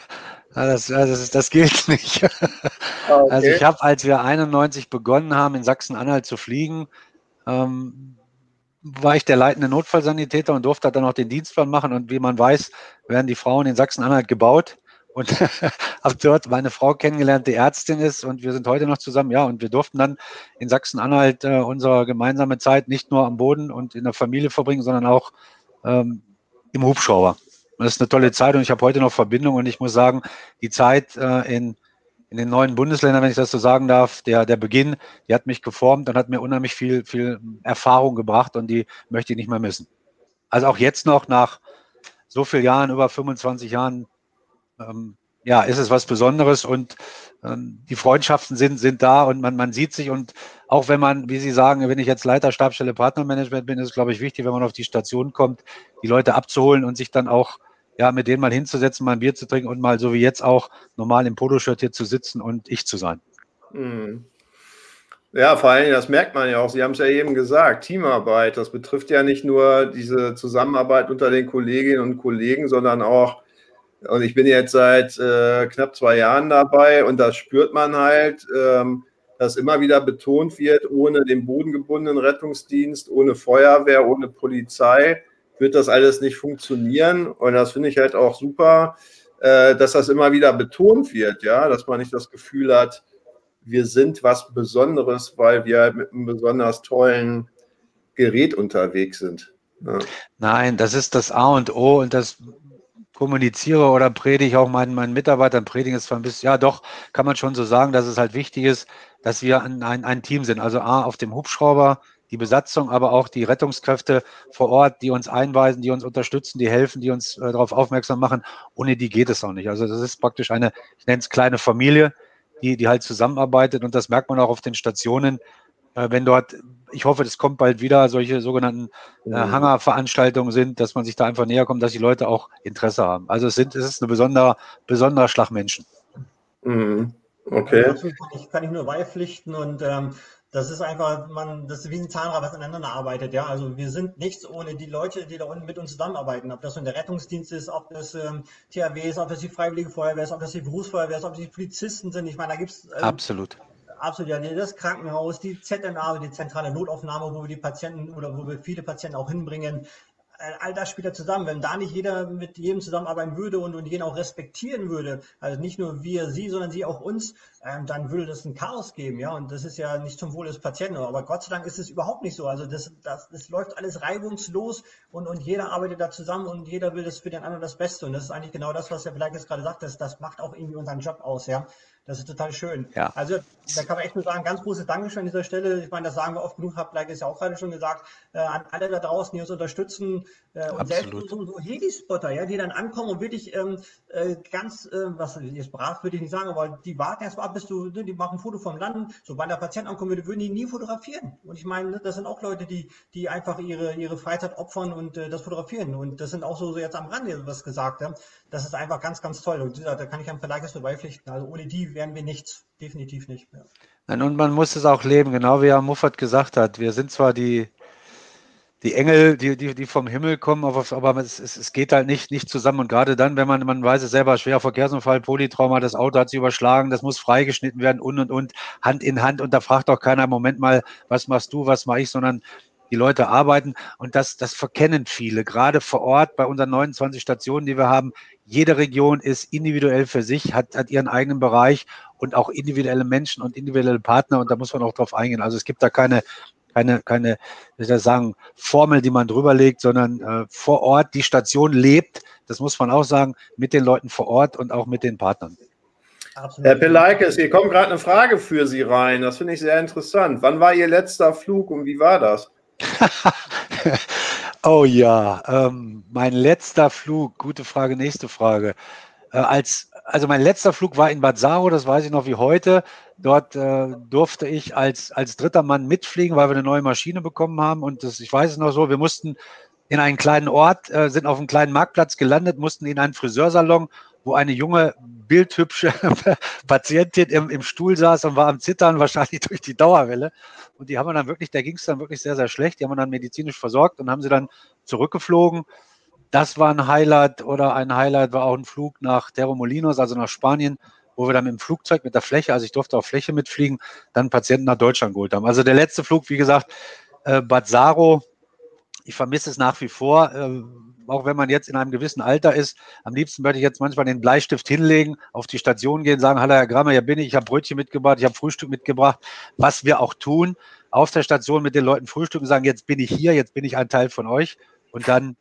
Das, das, das, gilt nicht. Ah, okay. Also ich habe, als wir 91 begonnen haben, in Sachsen-Anhalt zu fliegen, ähm, war ich der leitende Notfallsanitäter und durfte dann auch den Dienstplan machen. Und wie man weiß, werden die Frauen in Sachsen-Anhalt gebaut und habe dort meine Frau kennengelernt, die Ärztin ist und wir sind heute noch zusammen. Ja, und wir durften dann in Sachsen-Anhalt äh, unsere gemeinsame Zeit nicht nur am Boden und in der Familie verbringen, sondern auch ähm, im Hubschrauber. Das ist eine tolle Zeit und ich habe heute noch Verbindung und ich muss sagen, die Zeit äh, in, in den neuen Bundesländern, wenn ich das so sagen darf, der, der Beginn, die hat mich geformt und hat mir unheimlich viel, viel Erfahrung gebracht und die möchte ich nicht mehr missen. Also auch jetzt noch nach so vielen Jahren, über 25 Jahren, ähm, ja, ist es was Besonderes und ähm, die Freundschaften sind, sind da und man, man sieht sich und auch wenn man, wie Sie sagen, wenn ich jetzt Leiter Stabstelle Partnermanagement bin, ist es, glaube ich, wichtig, wenn man auf die Station kommt, die Leute abzuholen und sich dann auch ja, mit denen mal hinzusetzen, mal ein Bier zu trinken und mal so wie jetzt auch normal im Poloshirt hier zu sitzen und ich zu sein. Mhm. Ja, vor allem, das merkt man ja auch. Sie haben es ja eben gesagt, Teamarbeit. Das betrifft ja nicht nur diese Zusammenarbeit unter den Kolleginnen und Kollegen, sondern auch, und ich bin jetzt seit äh, knapp zwei Jahren dabei und das spürt man halt, ähm, dass immer wieder betont wird, ohne den bodengebundenen Rettungsdienst, ohne Feuerwehr, ohne Polizei wird das alles nicht funktionieren. Und das finde ich halt auch super, äh, dass das immer wieder betont wird, ja, dass man nicht das Gefühl hat, wir sind was Besonderes, weil wir mit einem besonders tollen Gerät unterwegs sind. Ja. Nein, das ist das A und O und das kommuniziere oder predige auch meinen, meinen Mitarbeitern, predigen ist zwar ein bisschen, ja doch, kann man schon so sagen, dass es halt wichtig ist, dass wir ein, ein, ein Team sind. Also A, auf dem Hubschrauber, die Besatzung, aber auch die Rettungskräfte vor Ort, die uns einweisen, die uns unterstützen, die helfen, die uns äh, darauf aufmerksam machen. Ohne die geht es auch nicht. Also das ist praktisch eine, ich nenne es kleine Familie, die, die halt zusammenarbeitet und das merkt man auch auf den Stationen, wenn dort, ich hoffe, das kommt bald wieder, solche sogenannten äh, mhm. Hangerveranstaltungen sind, dass man sich da einfach näher kommt, dass die Leute auch Interesse haben. Also es, sind, es ist ein besonderer, besonderer Schlag Menschen. Mhm. Okay. Dazu kann ich, kann ich nur beipflichten und ähm, das ist einfach, man, das ist wie ein Zahnrad, was aneinander arbeitet, ja. Also wir sind nichts ohne die Leute, die da unten mit uns zusammenarbeiten. Ob das nun der Rettungsdienst ist, ob das ähm, THW ist, ob das die Freiwillige Feuerwehr ist, ob das die Berufsfeuerwehr ist, ob das die Polizisten sind. Ich meine, da gibt es. Ähm, absolut. Absolut, ja. Das Krankenhaus, die ZNA, die zentrale Notaufnahme, wo wir die Patienten oder wo wir viele Patienten auch hinbringen. Äh, all das spielt ja zusammen. Wenn da nicht jeder mit jedem zusammenarbeiten würde und, und jeden auch respektieren würde, also nicht nur wir, sie, sondern sie auch uns, ähm, dann würde das ein Chaos geben, ja. Und das ist ja nicht zum Wohle des Patienten. Aber Gott sei Dank ist es überhaupt nicht so. Also das, das, das läuft alles reibungslos und, und jeder arbeitet da zusammen und jeder will das für den anderen das Beste. Und das ist eigentlich genau das, was der vielleicht jetzt gerade sagt, das, das macht auch irgendwie unseren Job aus, ja. Das ist total schön. Ja. Also da kann man echt nur sagen, ganz großes Dankeschön an dieser Stelle. Ich meine, das sagen wir oft genug, habe Bleik ist ja auch gerade schon gesagt, äh, an alle da draußen, die uns unterstützen. Äh, und Absolut. selbst so, so Heli-Spotter, ja, die dann ankommen und wirklich ähm, äh, ganz, äh, was jetzt brav würde ich nicht sagen, aber die warten erst mal ab, bis du, ne, die machen ein Foto vom Landen. Sobald der Patient ankommen würde, würden die nie fotografieren. Und ich meine, ne, das sind auch Leute, die, die einfach ihre, ihre Freizeit opfern und äh, das fotografieren. Und das sind auch so, so jetzt am Rande was gesagt. Ja. Das ist einfach ganz, ganz toll. Und da kann ich am Verlag jetzt beipflichten. Also ohne die wären wir nichts, definitiv nicht mehr. Nein, und man muss es auch leben, genau wie Herr Muffert gesagt hat. Wir sind zwar die, die Engel, die, die, die vom Himmel kommen, aber, aber es, es, es, geht halt nicht, nicht zusammen. Und gerade dann, wenn man, man weiß es selber, schwerer Verkehrsunfall, Polytrauma, das Auto hat sich überschlagen, das muss freigeschnitten werden und und und, Hand in Hand. Und da fragt auch keiner, Moment mal, was machst du, was mache ich, sondern die Leute arbeiten und das, das verkennen viele, gerade vor Ort bei unseren 29 Stationen, die wir haben. Jede Region ist individuell für sich, hat, hat ihren eigenen Bereich und auch individuelle Menschen und individuelle Partner und da muss man auch drauf eingehen. Also es gibt da keine, keine, keine, wie soll ich sagen, Formel, die man drüber legt, sondern äh, vor Ort die Station lebt, das muss man auch sagen, mit den Leuten vor Ort und auch mit den Partnern. Absolut. Herr Pelaikes, hier kommt gerade eine Frage für Sie rein. Das finde ich sehr interessant. Wann war Ihr letzter Flug und wie war das? oh ja, ähm, mein letzter Flug, gute Frage, nächste Frage. Äh, als, also mein letzter Flug war in Bad Saro, das weiß ich noch wie heute. Dort äh, durfte ich als, als dritter Mann mitfliegen, weil wir eine neue Maschine bekommen haben. Und das, ich weiß es noch so, wir mussten in einen kleinen Ort, äh, sind auf einem kleinen Marktplatz gelandet, mussten in einen Friseursalon, wo eine junge, bildhübsche Patientin im, im Stuhl saß und war am Zittern, wahrscheinlich durch die Dauerwelle. Und die haben wir dann wirklich, da ging es dann wirklich sehr, sehr schlecht. Die haben wir dann medizinisch versorgt und haben sie dann zurückgeflogen. Das war ein Highlight oder ein Highlight war auch ein Flug nach Terremolinos, also nach Spanien, wo wir dann dem Flugzeug, mit der Fläche, also ich durfte auf Fläche mitfliegen, dann Patienten nach Deutschland geholt haben. Also der letzte Flug, wie gesagt, äh, Bad ich vermisse es nach wie vor. Äh, auch wenn man jetzt in einem gewissen Alter ist, am liebsten würde ich jetzt manchmal den Bleistift hinlegen, auf die Station gehen, sagen, hallo Herr Grammer, hier bin ich, ich habe Brötchen mitgebracht, ich habe Frühstück mitgebracht, was wir auch tun, auf der Station mit den Leuten frühstücken, sagen, jetzt bin ich hier, jetzt bin ich ein Teil von euch und dann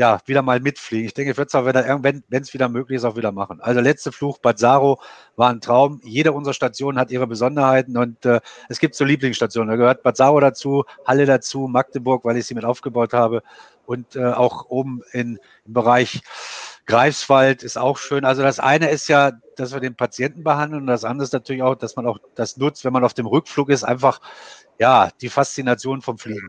ja, wieder mal mitfliegen. Ich denke, ich würde es auch, wenn es wieder möglich ist, auch wieder machen. Also letzte Fluch Bad Saro war ein Traum. Jede unserer Stationen hat ihre Besonderheiten und äh, es gibt so Lieblingsstationen. Da gehört Bad Saro dazu, Halle dazu, Magdeburg, weil ich sie mit aufgebaut habe und äh, auch oben in, im Bereich Greifswald ist auch schön. Also das eine ist ja, dass wir den Patienten behandeln und das andere ist natürlich auch, dass man auch das nutzt, wenn man auf dem Rückflug ist, einfach ja die Faszination vom Fliegen.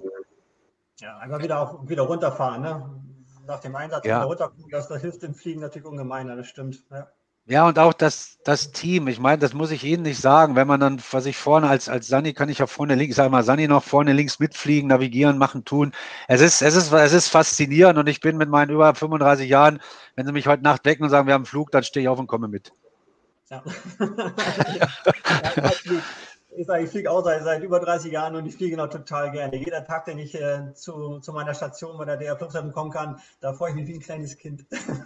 Ja, einfach wieder, auch, wieder runterfahren. Ne? nach dem Einsatz ja. runtergucken, das, das hilft dem Fliegen natürlich ungemein, das stimmt. Ja. Ja, und auch das, das Team. Ich meine, das muss ich Ihnen nicht sagen. Wenn man dann, was ich vorne als, als Sani kann ich ja vorne links, ich sage mal, Sani noch vorne links mitfliegen, navigieren, machen, tun. Es ist, es ist, es ist faszinierend und ich bin mit meinen über 35 Jahren, wenn Sie mich heute Nacht wecken und sagen, wir haben einen Flug, dann stehe ich auf und komme mit. Ja. ja ich sage, ich fliege auch seit, seit, über 30 Jahren und ich fliege noch total gerne. Jeder Tag, den ich äh, zu, zu, meiner Station bei der DR Flugzeugen kommen kann, da freue ich mich wie ein kleines Kind.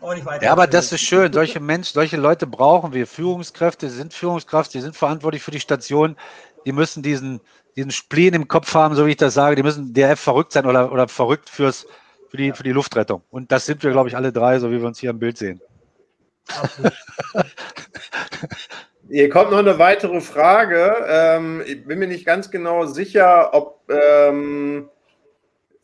aber nicht weiter. Ja, aber das ist schön. Solche Menschen, solche Leute brauchen wir. Führungskräfte sind Führungskraft, die sind verantwortlich für die Station. Die müssen diesen, diesen Spleen im Kopf haben, so wie ich das sage. Die müssen DRF verrückt sein oder, oder verrückt fürs, für, die, für die Luftrettung. Und das sind wir, glaube ich, alle drei, so wie wir uns hier im Bild sehen. Absolut. Hier kommt noch eine weitere Frage. Ähm, ich bin mir nicht ganz genau sicher, ob ähm,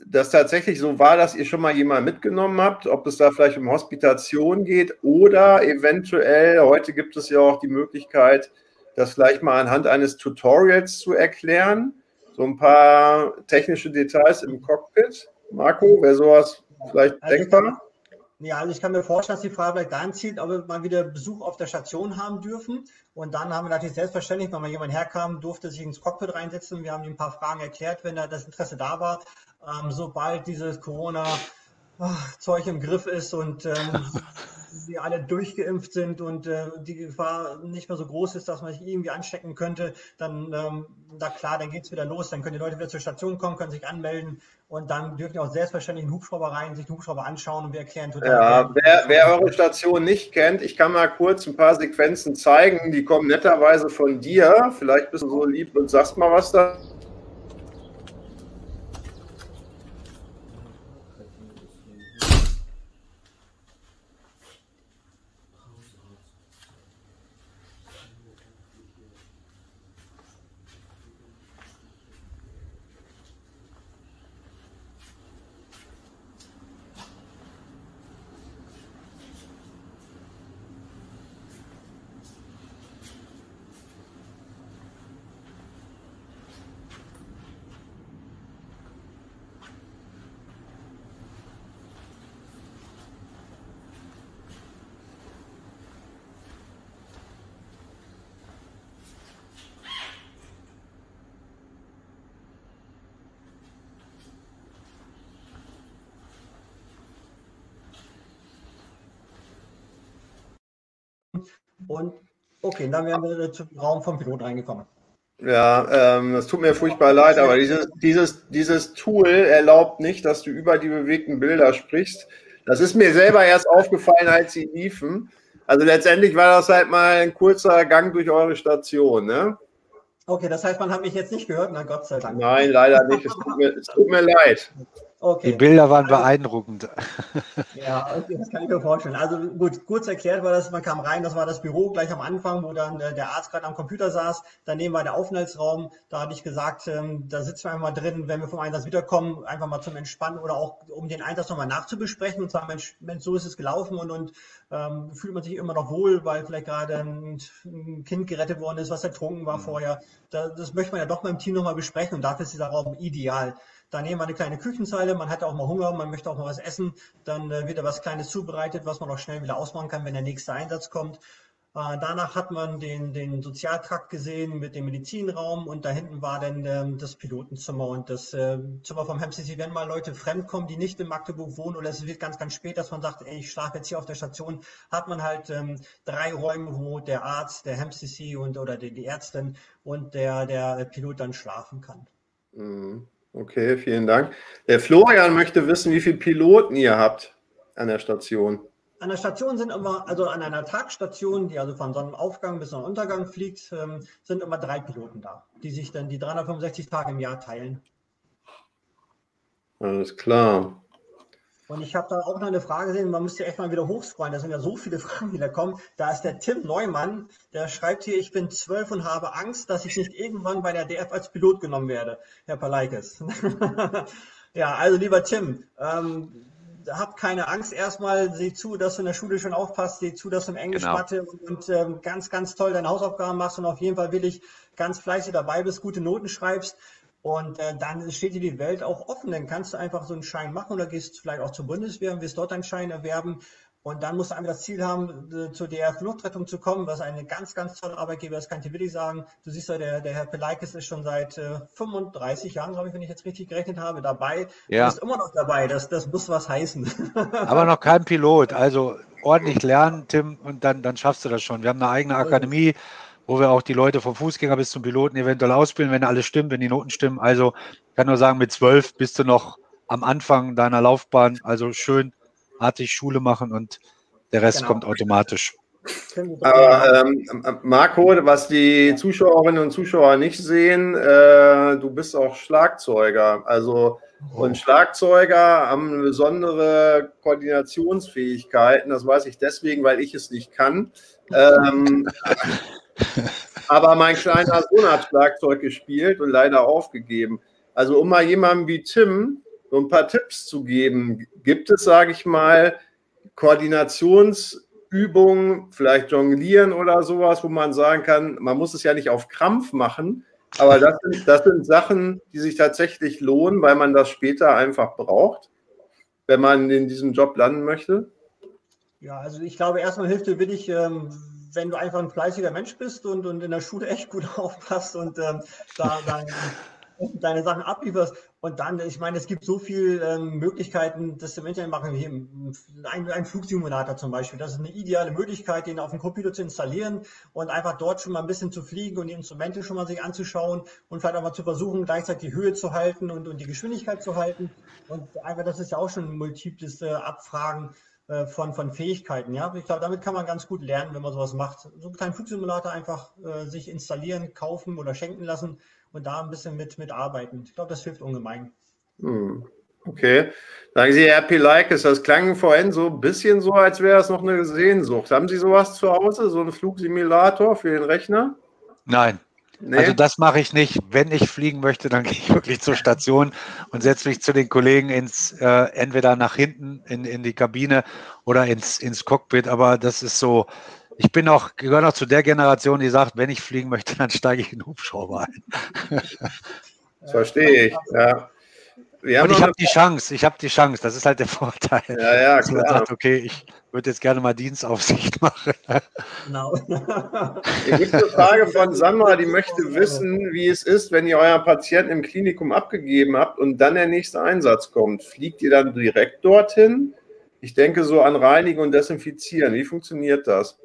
das tatsächlich so war, dass ihr schon mal jemanden mitgenommen habt, ob es da vielleicht um Hospitation geht oder eventuell, heute gibt es ja auch die Möglichkeit, das vielleicht mal anhand eines Tutorials zu erklären. So ein paar technische Details im Cockpit. Marco, wäre sowas vielleicht also denkbar? Ja, also ich kann mir vorstellen, dass die Frage vielleicht dahin zielt, ob wir mal wieder Besuch auf der Station haben dürfen. Und dann haben wir natürlich selbstverständlich, wenn mal jemand herkam, durfte sich ins Cockpit reinsetzen. Wir haben ihm ein paar Fragen erklärt, wenn da das Interesse da war. Ähm, sobald dieses Corona-Zeug im Griff ist und ähm, sie alle durchgeimpft sind und äh, die Gefahr nicht mehr so groß ist, dass man sich irgendwie anstecken könnte, dann, ähm, na klar, dann geht es wieder los. Dann können die Leute wieder zur Station kommen, können sich anmelden und dann dürfen die auch selbstverständlich in Hubschrauber rein, sich den Hubschrauber anschauen und wir erklären total. Ja, wer, wer eure Station nicht kennt, ich kann mal kurz ein paar Sequenzen zeigen. Die kommen netterweise von dir. Vielleicht bist du so lieb und sagst mal was da. Und okay, dann wären wir zum Raum vom Pilot reingekommen. Ja, ähm, das tut mir furchtbar leid, aber dieses, dieses, dieses Tool erlaubt nicht, dass du über die bewegten Bilder sprichst. Das ist mir selber erst aufgefallen, als sie liefen. Also letztendlich war das halt mal ein kurzer Gang durch eure Station, ne? Okay, das heißt, man hat mich jetzt nicht gehört, na Gott sei Dank. Nein, leider nicht. Es tut mir, es tut mir leid. Okay. Die Bilder waren beeindruckend. Ja, okay, das kann ich mir vorstellen. Also gut, kurz erklärt war das, man kam rein, das war das Büro gleich am Anfang, wo dann äh, der Arzt gerade am Computer saß. Daneben war der Aufenthaltsraum. Da hatte ich gesagt, ähm, da sitzen wir einfach mal drin, wenn wir vom Einsatz wiederkommen, einfach mal zum Entspannen oder auch um den Einsatz nochmal nachzubesprechen und sagen, Mensch, Mensch, so ist es gelaufen und, und ähm, fühlt man sich immer noch wohl, weil vielleicht gerade ein, ein Kind gerettet worden ist, was ertrunken war mhm. vorher. Da, das möchte man ja doch mal im Team nochmal besprechen und dafür ist dieser Raum ideal. Daneben eine kleine Küchenzeile, man hat auch mal Hunger, man möchte auch mal was essen, dann äh, wird da was Kleines zubereitet, was man auch schnell wieder ausmachen kann, wenn der nächste Einsatz kommt. Äh, danach hat man den, den Sozialtrakt gesehen mit dem Medizinraum und da hinten war dann ähm, das Pilotenzimmer und das äh, Zimmer vom HMCC. Wenn mal Leute fremdkommen, die nicht in Magdeburg wohnen oder es wird ganz, ganz spät, dass man sagt, ey, ich schlafe jetzt hier auf der Station, hat man halt ähm, drei Räume, wo der Arzt, der HMCC und oder die, die Ärztin und der, der Pilot dann schlafen kann. Mhm. Okay, vielen Dank. Der Florian möchte wissen, wie viele Piloten ihr habt an der Station. An der Station sind immer, also an einer Tagstation, die also von Sonnenaufgang bis Sonnenuntergang fliegt, ähm, sind immer drei Piloten da, die sich dann die 365 Tage im Jahr teilen. Alles klar. Und ich habe da auch noch eine Frage gesehen, man müsste echt mal wieder hochscrollen, da sind ja so viele Fragen, die da kommen. Da ist der Tim Neumann, der schreibt hier, ich bin zwölf und habe Angst, dass ich nicht irgendwann bei der DF als Pilot genommen werde, Herr Paleikes. ja, also lieber Tim, ähm, hab keine Angst. Erstmal sieh zu, dass du in der Schule schon aufpasst, sieh zu, dass du im Englisch genau. Mathe und, und ähm, ganz, ganz toll deine Hausaufgaben machst und auf jeden Fall will ich ganz fleißig dabei bist, gute Noten schreibst. Und äh, dann steht dir die Welt auch offen. Dann kannst du einfach so einen Schein machen oder gehst vielleicht auch zur Bundeswehr und wirst dort einen Schein erwerben. Und dann musst du einfach das Ziel haben, äh, zur DRF Luftrettung zu kommen, was eine ganz, ganz tolle Arbeitgeber ist, kann ich dir wirklich sagen. Du siehst ja, der, der Herr Peleikis ist schon seit äh, 35 Jahren, glaube ich, wenn ich jetzt richtig gerechnet habe, dabei. Ja. Du bist immer noch dabei. Das, das muss was heißen. Aber noch kein Pilot. Also ordentlich lernen, Tim, und dann, dann schaffst du das schon. Wir haben eine eigene Akademie wo wir auch die Leute vom Fußgänger bis zum Piloten eventuell ausbilden, wenn alles stimmt, wenn die Noten stimmen. Also ich kann nur sagen, mit zwölf bist du noch am Anfang deiner Laufbahn. Also schön artig Schule machen und der Rest genau. kommt automatisch. Aber ähm, Marco, was die Zuschauerinnen und Zuschauer nicht sehen, äh, du bist auch Schlagzeuger. Also und Schlagzeuger haben besondere Koordinationsfähigkeiten. Das weiß ich deswegen, weil ich es nicht kann. Ähm, aber mein kleiner Sohn hat Schlagzeug gespielt und leider aufgegeben. Also um mal jemandem wie Tim so ein paar Tipps zu geben, gibt es, sage ich mal, Koordinationsübungen, vielleicht Jonglieren oder sowas, wo man sagen kann, man muss es ja nicht auf Krampf machen, aber das sind, das sind Sachen, die sich tatsächlich lohnen, weil man das später einfach braucht, wenn man in diesem Job landen möchte. Ja, also ich glaube, erstmal hilft dir wirklich, ähm, wenn du einfach ein fleißiger Mensch bist und, und in der Schule echt gut aufpasst und ähm, da, dein, deine Sachen ablieferst. Und dann, ich meine, es gibt so viele ähm, Möglichkeiten, das im Internet machen. Hier, ein, ein Flugsimulator zum Beispiel. Das ist eine ideale Möglichkeit, den auf dem Computer zu installieren und einfach dort schon mal ein bisschen zu fliegen und die Instrumente schon mal sich anzuschauen und vielleicht auch mal zu versuchen, gleichzeitig die Höhe zu halten und, und die Geschwindigkeit zu halten. Und einfach, das ist ja auch schon multiples äh, Abfragen äh, von, von Fähigkeiten. Ja, ich glaube, damit kann man ganz gut lernen, wenn man sowas macht. So einen kleinen Flugsimulator einfach äh, sich installieren, kaufen oder schenken lassen und da ein bisschen mit, mit arbeiten. Ich glaube, das hilft ungemein. Hm. Okay. Sagen Sie, Herr Pilaikes, das klang vorhin so ein bisschen so, als wäre es noch eine Sehnsucht. Haben Sie sowas zu Hause, so einen Flugsimulator für den Rechner? Nein. Nee. Also das mache ich nicht. Wenn ich fliegen möchte, dann gehe ich wirklich zur Station und setze mich zu den Kollegen ins äh, entweder nach hinten in, in die Kabine oder ins, ins Cockpit. Aber das ist so, ich bin auch, gehöre noch zu der Generation, die sagt, wenn ich fliegen möchte, dann steige ich in den Hubschrauber ein. Das verstehe ich, ja. und ich habe die Chance, ich habe die Chance, das ist halt der Vorteil. Ja, ja, dass man sagt, okay, ich würde jetzt gerne mal Dienstaufsicht machen. Genau. Hier gibt eine Frage von Sandra, die möchte wissen, wie es ist, wenn ihr euren Patienten im Klinikum abgegeben habt und dann der nächste Einsatz kommt. Fliegt ihr dann direkt dorthin? Ich denke so an Reinigen und Desinfizieren. Wie funktioniert das?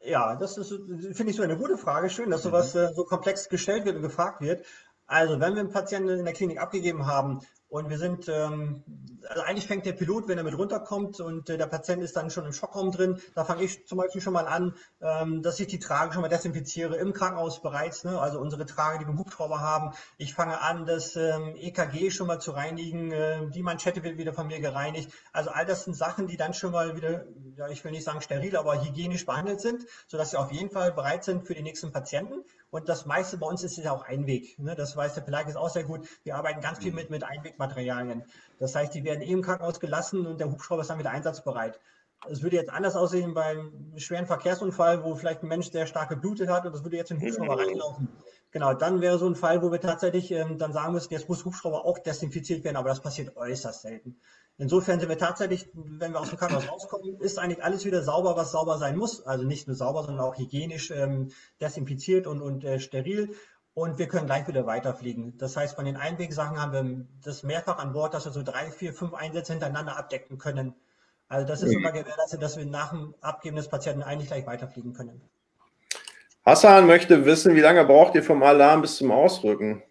Ja, das ist, finde ich so eine gute Frage. Schön, dass sowas mhm. äh, so komplex gestellt wird und gefragt wird. Also, wenn wir einen Patienten in der Klinik abgegeben haben und wir sind, ähm, also eigentlich fängt der Pilot, wenn er mit runterkommt und äh, der Patient ist dann schon im Schockraum drin, da fange ich zum Beispiel schon mal an, ähm, dass ich die Trage schon mal desinfiziere im Krankenhaus bereits, ne? also unsere Trage, die wir im Hubschrauber haben. Ich fange an, das ähm, EKG schon mal zu reinigen, äh, die Manschette wird wieder von mir gereinigt. Also all das sind Sachen, die dann schon mal wieder, ja, ich will nicht sagen steril, aber hygienisch behandelt sind, sodass sie auf jeden Fall bereit sind für die nächsten Patienten. Und das meiste bei uns ist ja auch Einweg. Ne? Das weiß der Pelagis auch sehr gut. Wir arbeiten ganz viel mit, mit Einwegmaterialien. Das heißt, die werden eben Krankenhaus gelassen und der Hubschrauber ist dann wieder einsatzbereit. Es würde jetzt anders aussehen beim schweren Verkehrsunfall, wo vielleicht ein Mensch sehr stark geblutet hat und das würde jetzt in den Hubschrauber reinlaufen. Genau, dann wäre so ein Fall, wo wir tatsächlich ähm, dann sagen müssen, jetzt muss Hubschrauber auch desinfiziert werden, aber das passiert äußerst selten. Insofern sind wir tatsächlich, wenn wir aus dem Krankenhaus rauskommen, ist eigentlich alles wieder sauber, was sauber sein muss. Also nicht nur sauber, sondern auch hygienisch ähm, desinfiziert und, und äh, steril. Und wir können gleich wieder weiterfliegen. Das heißt, bei den Einwegsachen haben wir das mehrfach an Bord, dass wir so drei, vier, fünf Einsätze hintereinander abdecken können. Also das ist mhm. immer gewährleistet, dass wir nach dem Abgeben des Patienten eigentlich gleich weiterfliegen können. Hassan möchte wissen, wie lange braucht ihr vom Alarm bis zum Ausrücken?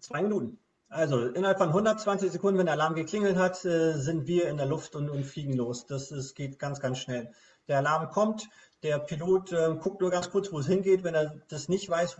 Zwei Minuten. Also innerhalb von 120 Sekunden, wenn der Alarm geklingelt hat, äh, sind wir in der Luft und, und fliegen los. Das, das geht ganz, ganz schnell. Der Alarm kommt, der Pilot äh, guckt nur ganz kurz, wo es hingeht. Wenn er das nicht weiß,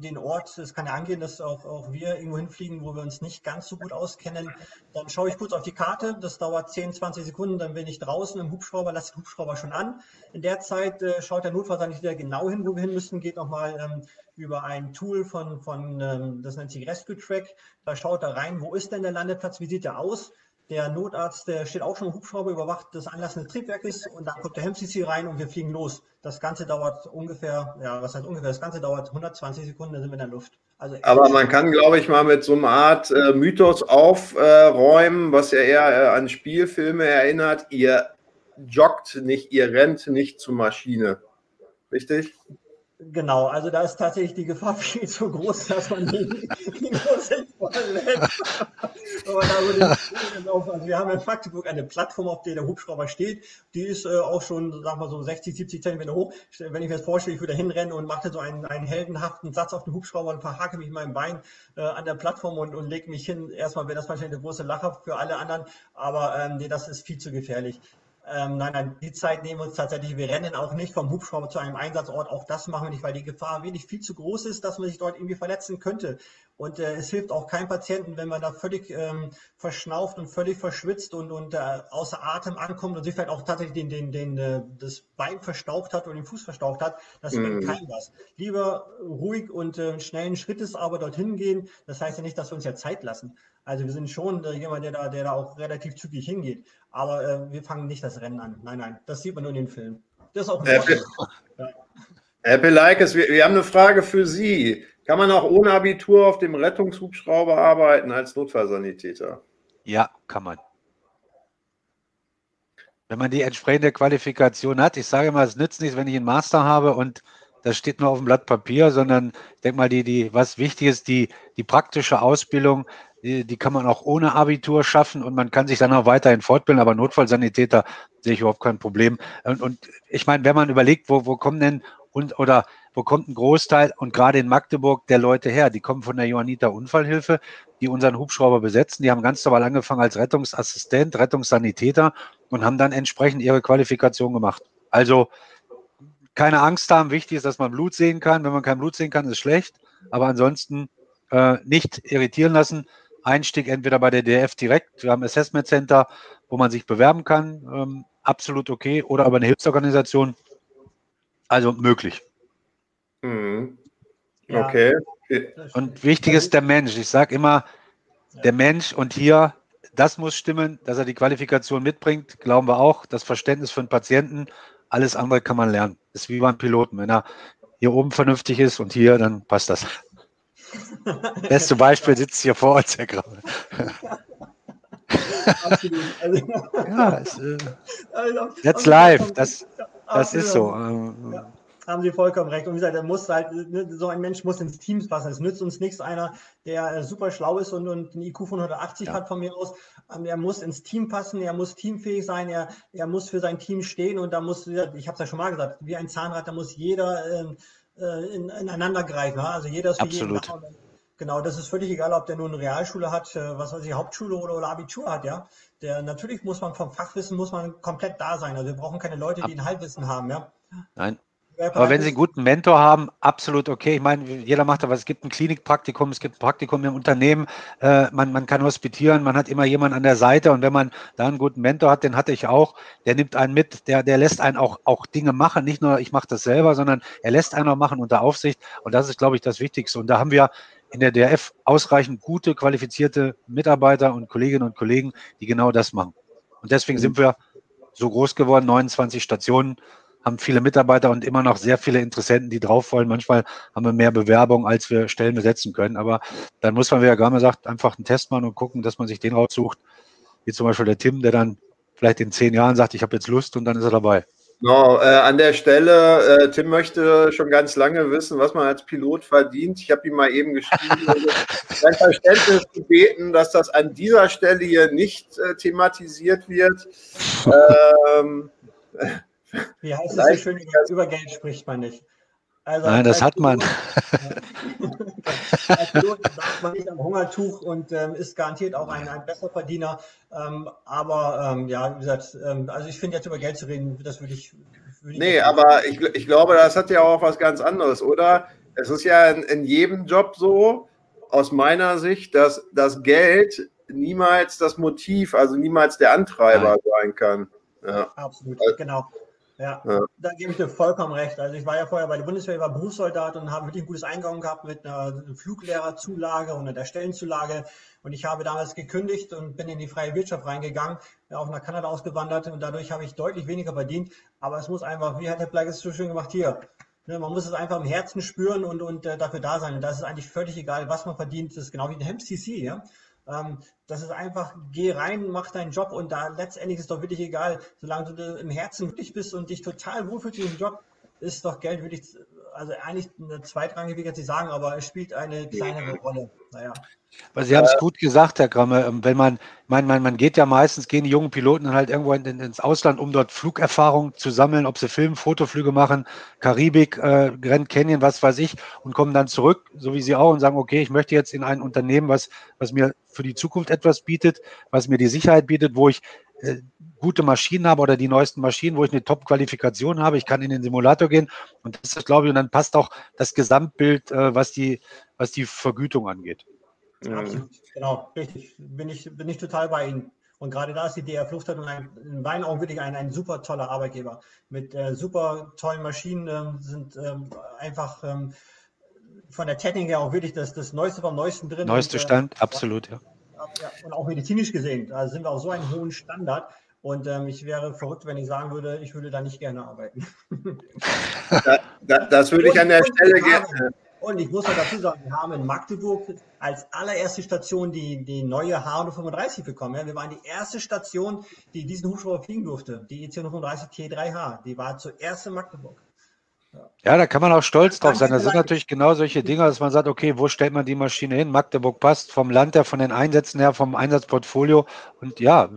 den Ort, es kann ja angehen, dass auch, auch wir irgendwo hinfliegen, wo wir uns nicht ganz so gut auskennen. Dann schaue ich kurz auf die Karte. Das dauert 10, 20 Sekunden. Dann bin ich draußen im Hubschrauber, lasse den Hubschrauber schon an. In der Zeit äh, schaut der Notfallsanitäter genau hin, wo wir hin müssen, geht nochmal ähm, über ein Tool von, von ähm, das nennt sich Rescue Track. Da schaut er rein, wo ist denn der Landeplatz, wie sieht der aus? Der Notarzt, der steht auch schon im Hubschrauber, überwacht das Anlassen des Triebwerkes und dann kommt der HEMCC rein und wir fliegen los. Das Ganze dauert ungefähr, ja, was heißt ungefähr? Das Ganze dauert 120 Sekunden, dann sind wir in der Luft. Also Aber man kann, glaube ich, mal mit so einer Art äh, Mythos aufräumen, äh, was ja eher äh, an Spielfilme erinnert. Ihr joggt nicht, ihr rennt nicht zur Maschine. Richtig? Genau, also da ist tatsächlich die Gefahr viel zu groß, dass man die, Große verletzt. Aber da würde ich also wir haben in Magdeburg eine Plattform, auf der der Hubschrauber steht. Die ist äh, auch schon, sagen wir so 60, 70 Zentimeter hoch. Wenn ich mir das vorstelle, ich würde hinrennen und mache so einen, einen heldenhaften Satz auf den Hubschrauber und verhake mich meinem Bein äh, an der Plattform und, und lege mich hin. Erstmal wäre das wahrscheinlich eine große Lache für alle anderen, aber ähm, nee, das ist viel zu gefährlich. Ähm, nein, nein, die Zeit nehmen wir uns tatsächlich. Wir rennen auch nicht vom Hubschrauber zu einem Einsatzort. Auch das machen wir nicht, weil die Gefahr wirklich viel zu groß ist, dass man sich dort irgendwie verletzen könnte. Und äh, es hilft auch keinem Patienten, wenn man da völlig ähm, verschnauft und völlig verschwitzt und, und äh, außer Atem ankommt und sich vielleicht auch tatsächlich den, den, den, äh, das Bein verstaucht hat oder den Fuß verstaucht hat. Das bringt mm. keinem was. Lieber ruhig und äh, schnellen Schrittes aber dorthin gehen. Das heißt ja nicht, dass wir uns ja Zeit lassen. Also wir sind schon äh, jemand, der da, der da auch relativ zügig hingeht. Aber äh, wir fangen nicht das Rennen an. Nein, nein, das sieht man nur in den Filmen. Das ist auch Herr, ja. Herr Peleikes, wir, wir haben eine Frage für Sie. Kann man auch ohne Abitur auf dem Rettungshubschrauber arbeiten als Notfallsanitäter? Ja, kann man. Wenn man die entsprechende Qualifikation hat, ich sage mal, es nützt nichts, wenn ich einen Master habe und das steht nur auf dem Blatt Papier, sondern ich denke mal, die, die, was wichtig ist, die, die praktische Ausbildung, die, kann man auch ohne Abitur schaffen und man kann sich dann auch weiterhin fortbilden, aber Notfallsanitäter sehe ich überhaupt kein Problem. Und, und ich meine, wenn man überlegt, wo, wo kommen denn und oder wo kommt ein Großteil und gerade in Magdeburg der Leute her? Die kommen von der Johanniter Unfallhilfe, die unseren Hubschrauber besetzen. Die haben ganz normal angefangen als Rettungsassistent, Rettungssanitäter und haben dann entsprechend ihre Qualifikation gemacht. Also keine Angst haben. Wichtig ist, dass man Blut sehen kann. Wenn man kein Blut sehen kann, ist schlecht. Aber ansonsten äh, nicht irritieren lassen. Einstieg entweder bei der DF direkt, wir haben Assessment Center, wo man sich bewerben kann, ähm, absolut okay, oder aber eine Hilfsorganisation, also möglich. Mhm. Okay. Und wichtig ist der Mensch. Ich sage immer, der Mensch und hier, das muss stimmen, dass er die Qualifikation mitbringt, glauben wir auch. Das Verständnis für den Patienten, alles andere kann man lernen. Ist wie beim Piloten. Wenn er hier oben vernünftig ist und hier, dann passt das. Beste Beispiel sitzt hier vor uns, Herr Grabe. Absolut. Also, ja, es, äh, also, that's live. Das, das ist so. Ähm, ja, haben Sie vollkommen recht. Und wie gesagt, muss halt, ne, so ein Mensch muss ins Team passen. Es nützt uns nichts einer, der äh, super schlau ist und, und einen IQ von 180 ja. hat von mir aus. Ähm, er muss ins Team passen, er muss teamfähig sein, er, er muss für sein Team stehen und da muss, ich habe es ja schon mal gesagt, wie ein Zahnrad, da muss jeder ähm, äh, in, ineinander greifen. Also jeder ist für Absolut. jeden Genau, das ist völlig egal, ob der nun eine Realschule hat, äh, was weiß ich, Hauptschule oder, oder Abitur hat, ja. Der natürlich muss man vom Fachwissen muss man komplett da sein. Also wir brauchen keine Leute, die ein Halbwissen haben, ja. Nein, aber wenn Sie einen guten Mentor haben, absolut okay. Ich meine, jeder macht da was. Es gibt ein Klinikpraktikum, es gibt ein Praktikum im Unternehmen, äh, man, man kann hospitieren, man hat immer jemanden an der Seite und wenn man da einen guten Mentor hat, den hatte ich auch, der nimmt einen mit, der, der lässt einen auch, auch Dinge machen. Nicht nur, ich mache das selber, sondern er lässt einen auch machen unter Aufsicht und das ist, glaube ich, das Wichtigste. Und da haben wir in der DRF ausreichend gute, qualifizierte Mitarbeiter und Kolleginnen und Kollegen, die genau das machen. Und deswegen sind wir so groß geworden, 29 Stationen haben viele Mitarbeiter und immer noch sehr viele Interessenten, die drauf wollen. Manchmal haben wir mehr Bewerbungen, als wir Stellen besetzen können. Aber dann muss man, wie Herr Gamer sagt, einfach einen Test machen und gucken, dass man sich den raussucht. Wie zum Beispiel der Tim, der dann vielleicht in zehn Jahren sagt, ich habe jetzt Lust und dann ist er dabei. Genau, äh, an der Stelle, äh, Tim möchte schon ganz lange wissen, was man als Pilot verdient. Ich habe ihm mal eben geschrieben, sein Verständnis gebeten, dass das an dieser Stelle hier nicht äh, thematisiert wird. Ähm, wie heißt es so schön, über Geld spricht man nicht. Also Nein, das hat man. als Pilot sagt man nicht am Hungertuch und ähm, ist garantiert auch ein, ein besser Verdiener. Ähm, aber ähm, ja, wie gesagt, ähm, also ich finde jetzt über Geld zu reden, das würde ich. Würd nee, ich aber ich, ich glaube, das hat ja auch was ganz anderes, oder? Es ist ja in, in jedem Job so, aus meiner Sicht, dass das Geld niemals das Motiv, also niemals der Antreiber Nein. sein kann. Ja. Absolut, also, genau. Ja, ja, da gebe ich dir vollkommen recht. Also ich war ja vorher bei der Bundeswehr, war Berufssoldat und habe wirklich ein gutes Einkommen gehabt mit einer Fluglehrerzulage und einer Stellenzulage. Und ich habe damals gekündigt und bin in die freie Wirtschaft reingegangen, auch nach Kanada ausgewandert und dadurch habe ich deutlich weniger verdient. Aber es muss einfach, wie hat der Bleig es so schön gemacht hier, ne, man muss es einfach im Herzen spüren und, und äh, dafür da sein. Und das ist eigentlich völlig egal, was man verdient. Das ist genau wie ein HempCC, ja. Ähm, das ist einfach, geh rein, mach deinen Job und da letztendlich ist doch wirklich egal, solange du im Herzen glücklich bist und dich total wohlfühlst in diesem Job, ist doch Geld wirklich, also eigentlich eine zweitrangige, ich jetzt nicht sagen, aber es spielt eine kleinere Rolle. Naja. Aber Sie haben es gut gesagt, Herr Kramme. Ähm, wenn man, man, man, man geht ja meistens, gehen die jungen Piloten dann halt irgendwo in, ins Ausland, um dort Flugerfahrung zu sammeln, ob sie Film, Fotoflüge machen, Karibik, äh, Grand Canyon, was weiß ich, und kommen dann zurück, so wie Sie auch, und sagen, okay, ich möchte jetzt in ein Unternehmen, was, was mir für die Zukunft etwas bietet, was mir die Sicherheit bietet, wo ich äh, gute Maschinen habe oder die neuesten Maschinen, wo ich eine Top-Qualifikation habe. Ich kann in den Simulator gehen und das ist, glaube ich, und dann passt auch das Gesamtbild, äh, was, die, was die Vergütung angeht. Absolut, genau, richtig. Bin ich, bin ich total bei Ihnen. Und gerade da ist die DR Fluchtrettung ein, in meinen Augen wirklich ein, ein super toller Arbeitgeber. Mit äh, super tollen Maschinen ähm, sind ähm, einfach ähm, von der Technik her auch wirklich das, das Neueste vom Neuesten drin. Neueste Stand, und, äh, absolut, ja. Ja. Und auch medizinisch gesehen. Also sind wir auf so einem hohen Standard. Und ähm, ich wäre verrückt, wenn ich sagen würde, ich würde da nicht gerne arbeiten. da, da, das würde ich an der Stelle gerne. Und ich muss noch dazu sagen, wir haben in Magdeburg als allererste Station die, die neue H135 bekommen. Ja, wir waren die erste Station, die diesen Hubschrauber fliegen durfte, die EC135 T3H. Die war zuerst in Magdeburg. Ja, da kann man auch stolz drauf sein. Das sind natürlich genau solche Dinge, dass man sagt, okay, wo stellt man die Maschine hin? Magdeburg passt vom Land her, von den Einsätzen her, vom Einsatzportfolio. Und ja,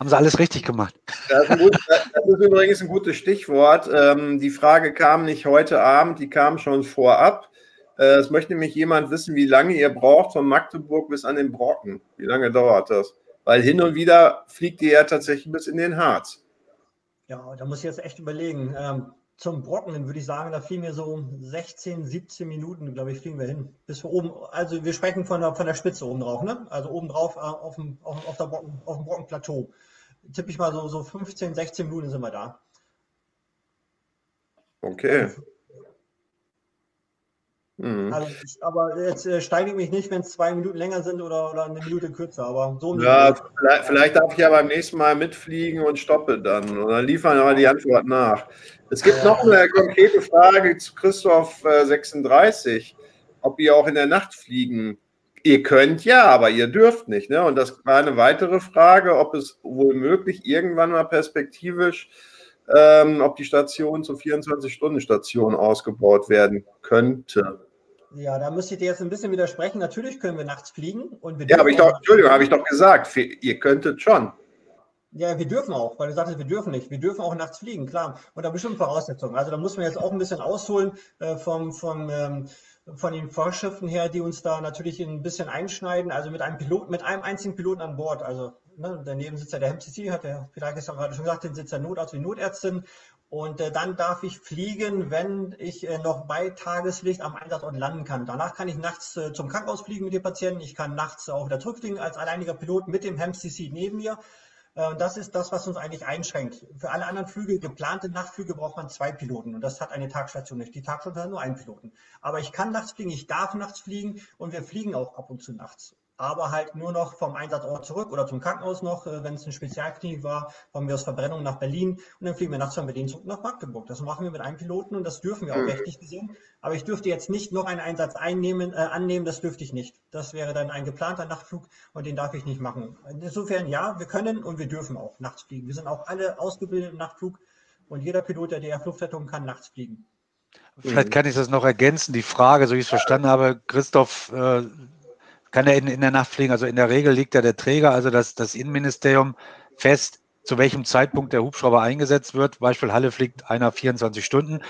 haben sie alles richtig gemacht. Das ist, gut, das ist übrigens ein gutes Stichwort. Ähm, die Frage kam nicht heute Abend, die kam schon vorab. Äh, es möchte nämlich jemand wissen, wie lange ihr braucht von Magdeburg bis an den Brocken. Wie lange dauert das? Weil hin und wieder fliegt ihr ja tatsächlich bis in den Harz. Ja, da muss ich jetzt echt überlegen. Zum Brocken würde ich sagen, da fliegen wir so 16, 17 Minuten, glaube ich, fliegen wir hin. Bis wir oben, also wir sprechen von der, von der Spitze oben drauf, ne? Also oben drauf äh, auf, dem, auf, auf, der Brocken, auf dem Brockenplateau. Tippe ich mal so, so 15, 16 Minuten sind wir da. Okay. Mhm. Also, aber jetzt äh, steige ich mich nicht, wenn es zwei Minuten länger sind oder, oder eine Minute kürzer. Aber so ja, vielleicht, vielleicht, darf ich ja beim nächsten Mal mitfliegen und stoppe dann. Und dann liefern wir die Antwort nach. Es gibt ja. noch eine konkrete Frage zu Christoph äh, 36, ob ihr auch in der Nacht fliegen. Ihr könnt ja, aber ihr dürft nicht. Ne? Und das war eine weitere Frage, ob es wohl möglich irgendwann mal perspektivisch ähm, ob die Station zur 24-Stunden-Station ausgebaut werden könnte. Ja, da müsste ich dir jetzt ein bisschen widersprechen. Natürlich können wir nachts fliegen. Und wir ja, habe ich doch, Entschuldigung, habe ich doch gesagt. Ihr könntet schon. Ja, wir dürfen auch, weil du sagtest, wir dürfen nicht. Wir dürfen auch nachts fliegen, klar. Unter bestimmten Voraussetzungen. Also da muss man jetzt auch ein bisschen ausholen äh, vom, vom, ähm, von den Vorschriften her, die uns da natürlich ein bisschen einschneiden. Also mit einem Pilot, mit einem einzigen Piloten an Bord. Also ne, daneben sitzt ja der MCC, hat der Peter gestern gerade schon gesagt, den sitzt der Notarzt, die Notärztin. Und äh, dann darf ich fliegen, wenn ich äh, noch bei Tageslicht am Einsatzort landen kann. Danach kann ich nachts äh, zum Krankenhaus fliegen mit dem Patienten. Ich kann nachts auch wieder zurückfliegen als alleiniger Pilot mit dem HEMCC neben mir. Äh, das ist das, was uns eigentlich einschränkt. Für alle anderen Flüge, geplante Nachtflüge, braucht man zwei Piloten. Und das hat eine Tagstation nicht. Die Tagstation hat nur einen Piloten. Aber ich kann nachts fliegen, ich darf nachts fliegen und wir fliegen auch ab und zu nachts aber halt nur noch vom Einsatzort zurück oder zum Krankenhaus noch, äh, wenn es eine Spezialklinik war, fahren wir aus Verbrennung nach Berlin und dann fliegen wir nachts von Berlin zurück nach Magdeburg. Das machen wir mit einem Piloten und das dürfen wir auch mhm. rechtlich gesehen. Aber ich dürfte jetzt nicht noch einen Einsatz einnehmen, äh, annehmen, das dürfte ich nicht. Das wäre dann ein geplanter Nachtflug und den darf ich nicht machen. Insofern ja, wir können und wir dürfen auch nachts fliegen. Wir sind auch alle ausgebildet im Nachtflug und jeder Pilot der DR Fluchtrettung kann nachts fliegen. Vielleicht kann ich das noch ergänzen. Die Frage, so wie ich es verstanden habe, Christoph, äh, kann er in, in der Nacht fliegen. Also in der Regel liegt ja der Träger, also das, das Innenministerium fest, zu welchem Zeitpunkt der Hubschrauber eingesetzt wird. Beispiel Halle fliegt einer 24 Stunden.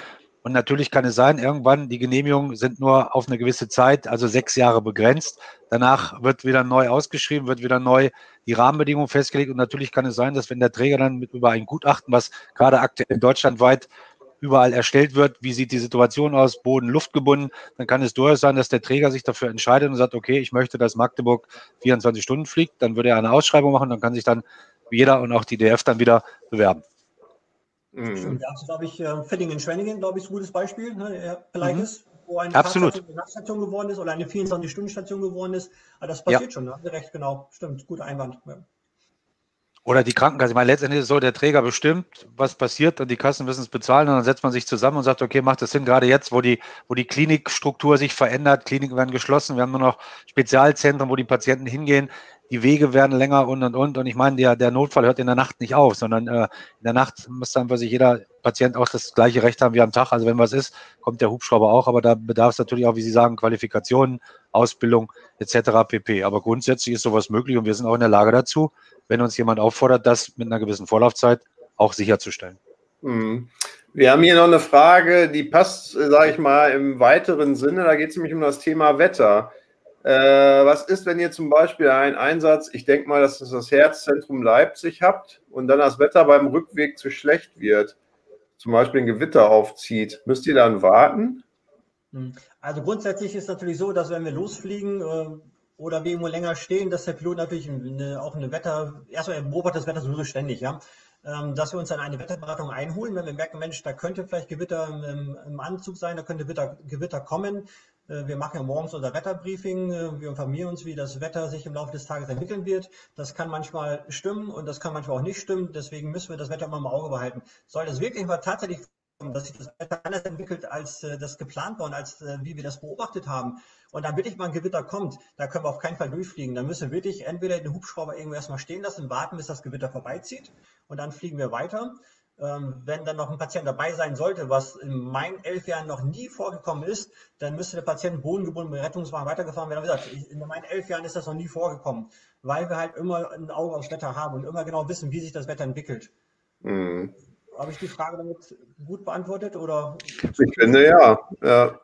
Und natürlich kann es sein, irgendwann die Genehmigungen sind nur auf eine gewisse Zeit, also sechs Jahre begrenzt. Danach wird wieder neu ausgeschrieben, wird wieder neu die Rahmenbedingungen festgelegt. Und natürlich kann es sein, dass wenn der Träger dann mit über ein Gutachten, was gerade aktuell deutschlandweit überall erstellt wird, wie sieht die Situation aus, Boden, Luft gebunden, dann kann es durchaus sein, dass der Träger sich dafür entscheidet und sagt, okay, ich möchte, dass Magdeburg 24 Stunden fliegt, dann würde er eine Ausschreibung machen, dann kann sich dann jeder und auch die DF dann wieder bewerben. Mhm. Da hast glaube ich, äh, Feddingen-Schwenningen, glaube ich, ein gutes Beispiel, ne, Herr Peleikis, mhm. wo eine Absolut. Nachtstation geworden ist oder eine 24-Stunden-Station geworden ist. Aber das passiert ja. schon, da haben Sie recht, genau. Stimmt, guter Einwand. Ja. Oder die Krankenkasse. Ich meine, letztendlich ist es so, der Träger bestimmt, was passiert und die Kassen müssen es bezahlen. Und dann setzt man sich zusammen und sagt, okay, macht das Sinn, gerade jetzt, wo die, wo die Klinikstruktur sich verändert, Kliniken werden geschlossen, wir haben nur noch Spezialzentren, wo die Patienten hingehen, die Wege werden länger und und und. Und ich meine, der, der Notfall hört in der Nacht nicht auf, sondern äh, in der Nacht muss dann für sich jeder Patient auch das gleiche Recht haben wie am Tag. Also wenn was ist, kommt der Hubschrauber auch, aber da bedarf es natürlich auch, wie Sie sagen, Qualifikationen, Ausbildung etc. pp. Aber grundsätzlich ist sowas möglich und wir sind auch in der Lage dazu, wenn uns jemand auffordert, das mit einer gewissen Vorlaufzeit auch sicherzustellen. Mhm. Wir haben hier noch eine Frage, die passt, sage ich mal, im weiteren Sinne. Da geht es nämlich um das Thema Wetter. Äh, was ist, wenn ihr zum Beispiel einen Einsatz, ich denke mal, dass es das Herzzentrum Leipzig habt und dann das Wetter beim Rückweg zu schlecht wird, zum Beispiel ein Gewitter aufzieht, müsst ihr dann warten? Hm. Also grundsätzlich ist natürlich so, dass wenn wir losfliegen äh, oder wir irgendwo länger stehen, dass der Pilot natürlich eine, auch eine Wetter, erstmal beobachtet das Wetter sowieso ständig, ja ähm, dass wir uns dann eine Wetterberatung einholen, wenn wir merken, Mensch, da könnte vielleicht Gewitter im, Anzug sein, da könnte Gewitter, kommen, wir machen ja morgens unser Wetterbriefing. Äh, wir informieren uns, wie das Wetter sich im Laufe des Tages entwickeln wird. Das kann manchmal stimmen und das kann manchmal auch nicht stimmen. Deswegen müssen wir das Wetter immer im Auge behalten. Soll das wirklich mal tatsächlich dass sich das Wetter anders entwickelt, als äh, das geplant war und als wie wir das beobachtet haben. Und dann wirklich mal ein Gewitter kommt, da können wir auf keinen Fall durchfliegen. Dann müssen wir wirklich entweder den Hubschrauber irgendwo erstmal stehen lassen, warten, bis das Gewitter vorbeizieht und dann fliegen wir weiter. Ähm, wenn dann noch ein Patient dabei sein sollte, was in meinen elf Jahren noch nie vorgekommen ist, dann müsste der Patient bodengebunden mit Rettungswagen weitergefahren werden. Wie gesagt, in meinen elf Jahren ist das noch nie vorgekommen, weil wir halt immer ein Auge aufs Wetter haben und immer genau wissen, wie sich das Wetter entwickelt. Mhm. Habe ich die Frage damit gut beantwortet? Oder? Ich finde ja. ja.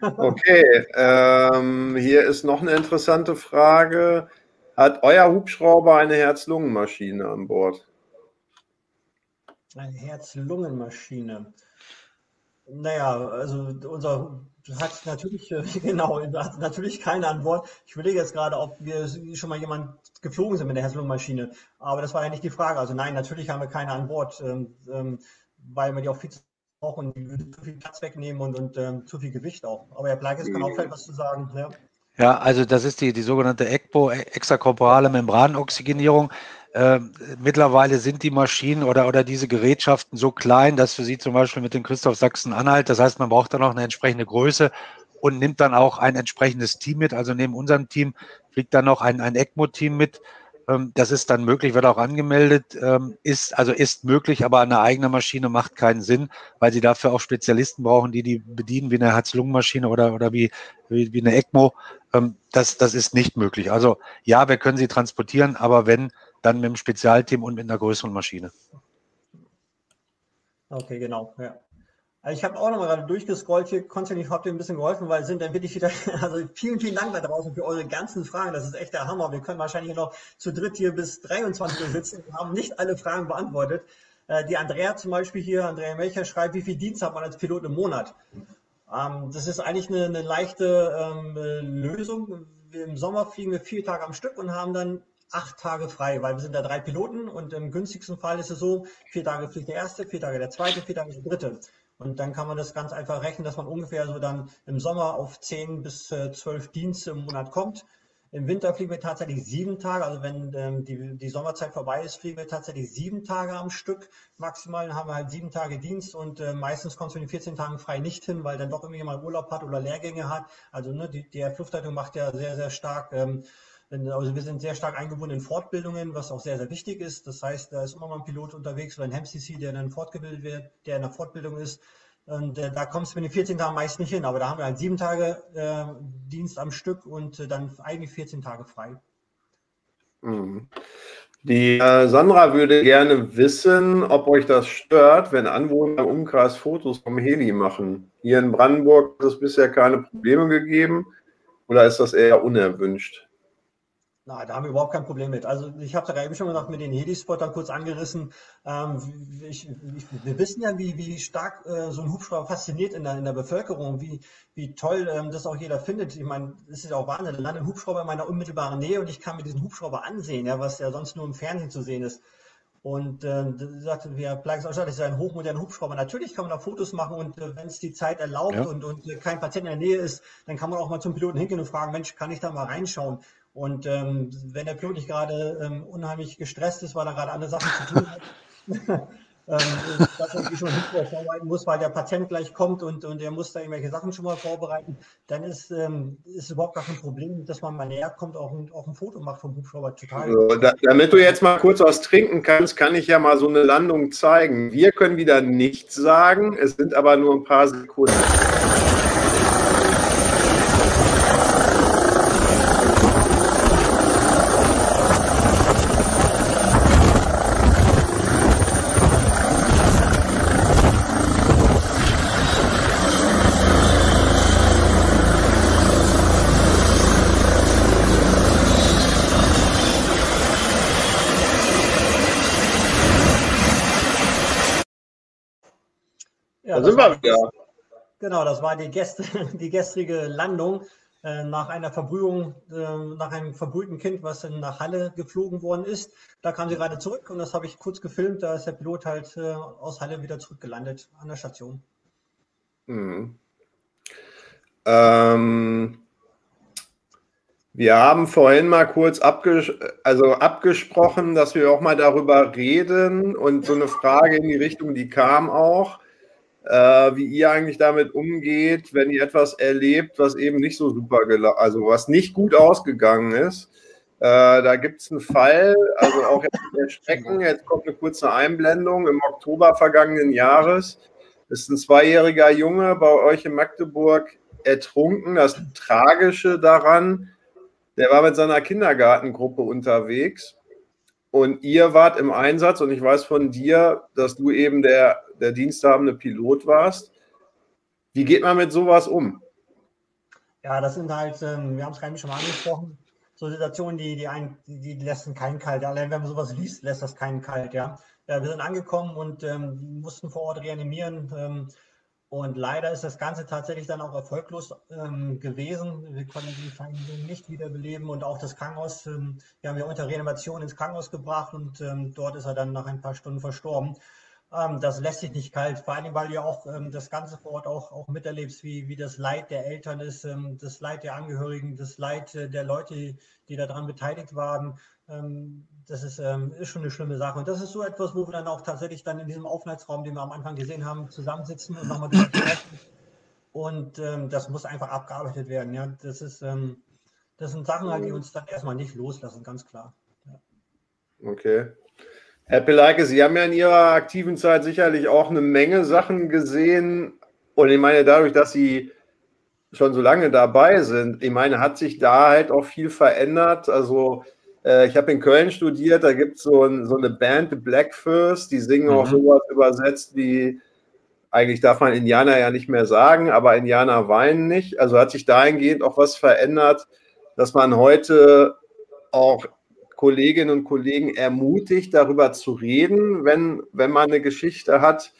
Okay, ähm, hier ist noch eine interessante Frage. Hat euer Hubschrauber eine Herz-Lungen-Maschine an Bord? Eine Herz-Lungen-Maschine. Naja, also unser hat natürlich, äh, genau, hat natürlich keine Antwort. Ich überlege jetzt gerade, ob wir schon mal jemand geflogen sind mit der Herz-Lungen-Maschine. Aber das war ja nicht die Frage. Also nein, natürlich haben wir keine an Bord, ähm, ähm, weil wir die auch viel zu brauchen, die würde zu viel Platz wegnehmen und, und ähm, zu viel Gewicht auch. Aber Herr Bleikes kann auch vielleicht was zu sagen. Ja. Ja, also das ist die, die sogenannte ECMO, extrakorporale Membranoxygenierung. Äh, mittlerweile sind die Maschinen oder, oder diese Gerätschaften so klein, dass für sie zum Beispiel mit dem Christoph Sachsen-Anhalt, das heißt, man braucht dann auch eine entsprechende Größe und nimmt dann auch ein entsprechendes Team mit. Also neben unserem Team fliegt dann noch ein, ein ECMO-Team mit. Ähm, das ist dann möglich, wird auch angemeldet, ähm, ist, also ist möglich, aber eine eigene Maschine macht keinen Sinn, weil sie dafür auch Spezialisten brauchen, die die bedienen, wie eine Herz-Lungen-Maschine oder, oder wie, wie, wie eine ECMO. Ähm, das, das ist nicht möglich. Also ja, wir können sie transportieren, aber wenn, dann mit einem Spezialteam und mit einer größeren Maschine. Okay, genau. Ja. Also ich habe auch noch mal gerade durchgescrollt hier. Konstantin, ich habe dir ein bisschen geholfen, weil sind dann wirklich wieder, also vielen, vielen Dank da draußen für eure ganzen Fragen. Das ist echt der Hammer. Wir können wahrscheinlich noch zu dritt hier bis 23 Uhr sitzen und haben nicht alle Fragen beantwortet. Äh, die Andrea zum Beispiel hier, Andrea Melcher schreibt, wie viel Dienst hat man als Pilot im Monat? Ähm, das ist eigentlich eine, eine leichte ähm, Lösung. Im Sommer fliegen wir vier Tage am Stück und haben dann acht Tage frei, weil wir sind da drei Piloten und im günstigsten Fall ist es so, vier Tage fliegt der erste, vier Tage der zweite, vier Tage der dritte. Und dann kann man das ganz einfach rechnen, dass man ungefähr so dann im Sommer auf zehn bis äh, zwölf Dienste im Monat kommt. Im Winter fliegen wir tatsächlich sieben Tage, also wenn ähm, die, die Sommerzeit vorbei ist, fliegen wir tatsächlich sieben Tage am Stück maximal. Haben wir halt sieben Tage Dienst und äh, meistens kommt es mit den 14 Tagen frei nicht hin, weil dann doch irgendjemand Urlaub hat oder Lehrgänge hat. Also ne, die, die Luftleitung macht ja sehr, sehr stark ähm, also wir sind sehr stark eingebunden in Fortbildungen, was auch sehr, sehr wichtig ist. Das heißt, da ist immer mal ein Pilot unterwegs oder ein HEMCC, der dann fortgebildet wird, der in der Fortbildung ist. Und äh, da kommst du mit den 14 Tagen meist nicht hin, aber da haben wir halt sieben Tage äh, Dienst am Stück und äh, dann eigentlich 14 Tage frei. Mhm. Die äh, Sandra würde gerne wissen, ob euch das stört, wenn Anwohner im Umkreis Fotos vom Heli machen. Hier in Brandenburg hat es bisher keine Probleme gegeben oder ist das eher unerwünscht? Nein, da haben wir überhaupt kein Problem mit. Also ich habe es ja eben schon gesagt mit den Heli-Spottern kurz angerissen. Ähm, ich, ich, wir wissen ja, wie, wie stark äh, so ein Hubschrauber fasziniert in der, in der Bevölkerung, wie, wie toll ähm, das auch jeder findet. Ich meine, es ist ja auch Wahnsinn. Da landet ein Hubschrauber in meiner unmittelbaren Nähe und ich kann mir diesen Hubschrauber ansehen, ja, was ja sonst nur im Fernsehen zu sehen ist. Und äh, sagte, wir Plages das ist ja ein hochmoderner Hubschrauber. Natürlich kann man da Fotos machen und äh, wenn es die Zeit erlaubt ja. und, und äh, kein Patient in der Nähe ist, dann kann man auch mal zum Piloten hingehen und fragen, Mensch, kann ich da mal reinschauen? Und ähm, wenn der Pilot nicht gerade ähm, unheimlich gestresst ist, weil er gerade andere Sachen zu tun hat, ähm, dass er schon vorbereiten muss, weil der Patient gleich kommt und, und er muss da irgendwelche Sachen schon mal vorbereiten, dann ist, ähm, überhaupt gar kein Problem, dass man mal näher kommt, auch ein, auch ein Foto macht vom Hubschrauber. Total. So, da, damit du jetzt mal kurz was trinken kannst, kann ich ja mal so eine Landung zeigen. Wir können wieder nichts sagen, es sind aber nur ein paar Sekunden. Ja, da sind wir wieder. Genau, das war die, Gäste, die gestrige Landung äh, nach einer Verbrühung, äh, nach einem verbrühten Kind, was in nach Halle geflogen worden ist. Da kam sie gerade zurück und das habe ich kurz gefilmt. Da ist der Pilot halt äh, aus Halle wieder zurückgelandet an der Station. Mhm. Ähm, wir haben vorhin mal kurz abges also abgesprochen, dass wir auch mal darüber reden und so eine Frage in die Richtung, die kam auch äh, wie ihr eigentlich damit umgeht, wenn ihr etwas erlebt, was eben nicht so super also was nicht gut ausgegangen ist. Äh, da gibt es einen Fall, also auch jetzt der Strecken, jetzt kommt eine kurze Einblendung im Oktober vergangenen Jahres. Ist ein zweijähriger Junge bei euch in Magdeburg ertrunken. Das Tragische daran, der war mit seiner Kindergartengruppe unterwegs und ihr wart im Einsatz und ich weiß von dir, dass du eben der der diensthabende Pilot warst. Wie geht man mit sowas um? Ja, das sind halt, ähm, wir haben es gerade schon mal angesprochen, so Situationen, die, die, ein, die, lassen keinen kalt. Allein wenn man sowas liest, lässt das keinen kalt, ja. ja wir sind angekommen und ähm, mussten vor Ort reanimieren. Ähm, und leider ist das Ganze tatsächlich dann auch erfolglos ähm, gewesen. Wir konnten die Verhandlungen nicht wiederbeleben und auch das Krankenhaus, ähm, wir haben ja unter Reanimation ins Krankenhaus gebracht und ähm, dort ist er dann nach ein paar Stunden verstorben. Ähm, das lässt sich nicht kalt, vor allem, weil du ja auch ähm, das Ganze vor Ort auch, auch miterlebst, wie, wie das Leid der Eltern ist, ähm, das Leid der Angehörigen, das Leid äh, der Leute, die daran beteiligt waren. Das ist, ist schon eine schlimme Sache. Und das ist so etwas, wo wir dann auch tatsächlich dann in diesem Aufenthaltsraum, den wir am Anfang gesehen haben, zusammensitzen und nochmal sprechen. Und das muss einfach abgearbeitet werden. Ja, das ist, das sind Sachen, halt, die uns dann erstmal nicht loslassen, ganz klar. Ja. Okay. Herr Peleike, Sie haben ja in Ihrer aktiven Zeit sicherlich auch eine Menge Sachen gesehen. Und ich meine, dadurch, dass Sie schon so lange dabei sind, ich meine, hat sich da halt auch viel verändert. Also, äh, ich habe in Köln studiert, da gibt so es so eine Band, The Black First, die singen mhm. auch sowas übersetzt wie, eigentlich darf man Indianer ja nicht mehr sagen, aber Indianer weinen nicht. Also hat sich dahingehend auch was verändert, dass man heute auch Kolleginnen und Kollegen ermutigt, darüber zu reden, wenn, wenn man eine Geschichte hat,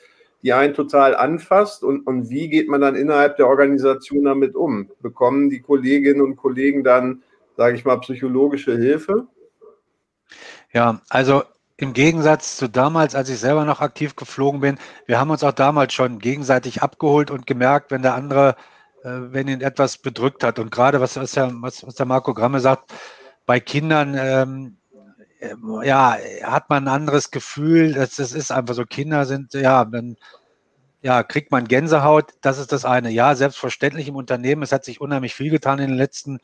die einen total anfasst? Und, und wie geht man dann innerhalb der Organisation damit um? Bekommen die Kolleginnen und Kollegen dann, sage ich mal, psychologische Hilfe? Ja, also im Gegensatz zu damals, als ich selber noch aktiv geflogen bin, wir haben uns auch damals schon gegenseitig abgeholt und gemerkt, wenn der andere, äh, wenn ihn etwas bedrückt hat. Und gerade was, was, der, was, was der Marco Gramme sagt, bei Kindern, ähm, äh, ja, hat man ein anderes Gefühl. Das, das ist einfach so, Kinder sind, ja, dann ja, kriegt man Gänsehaut. Das ist das eine. Ja, selbstverständlich im Unternehmen. Es hat sich unheimlich viel getan in den letzten,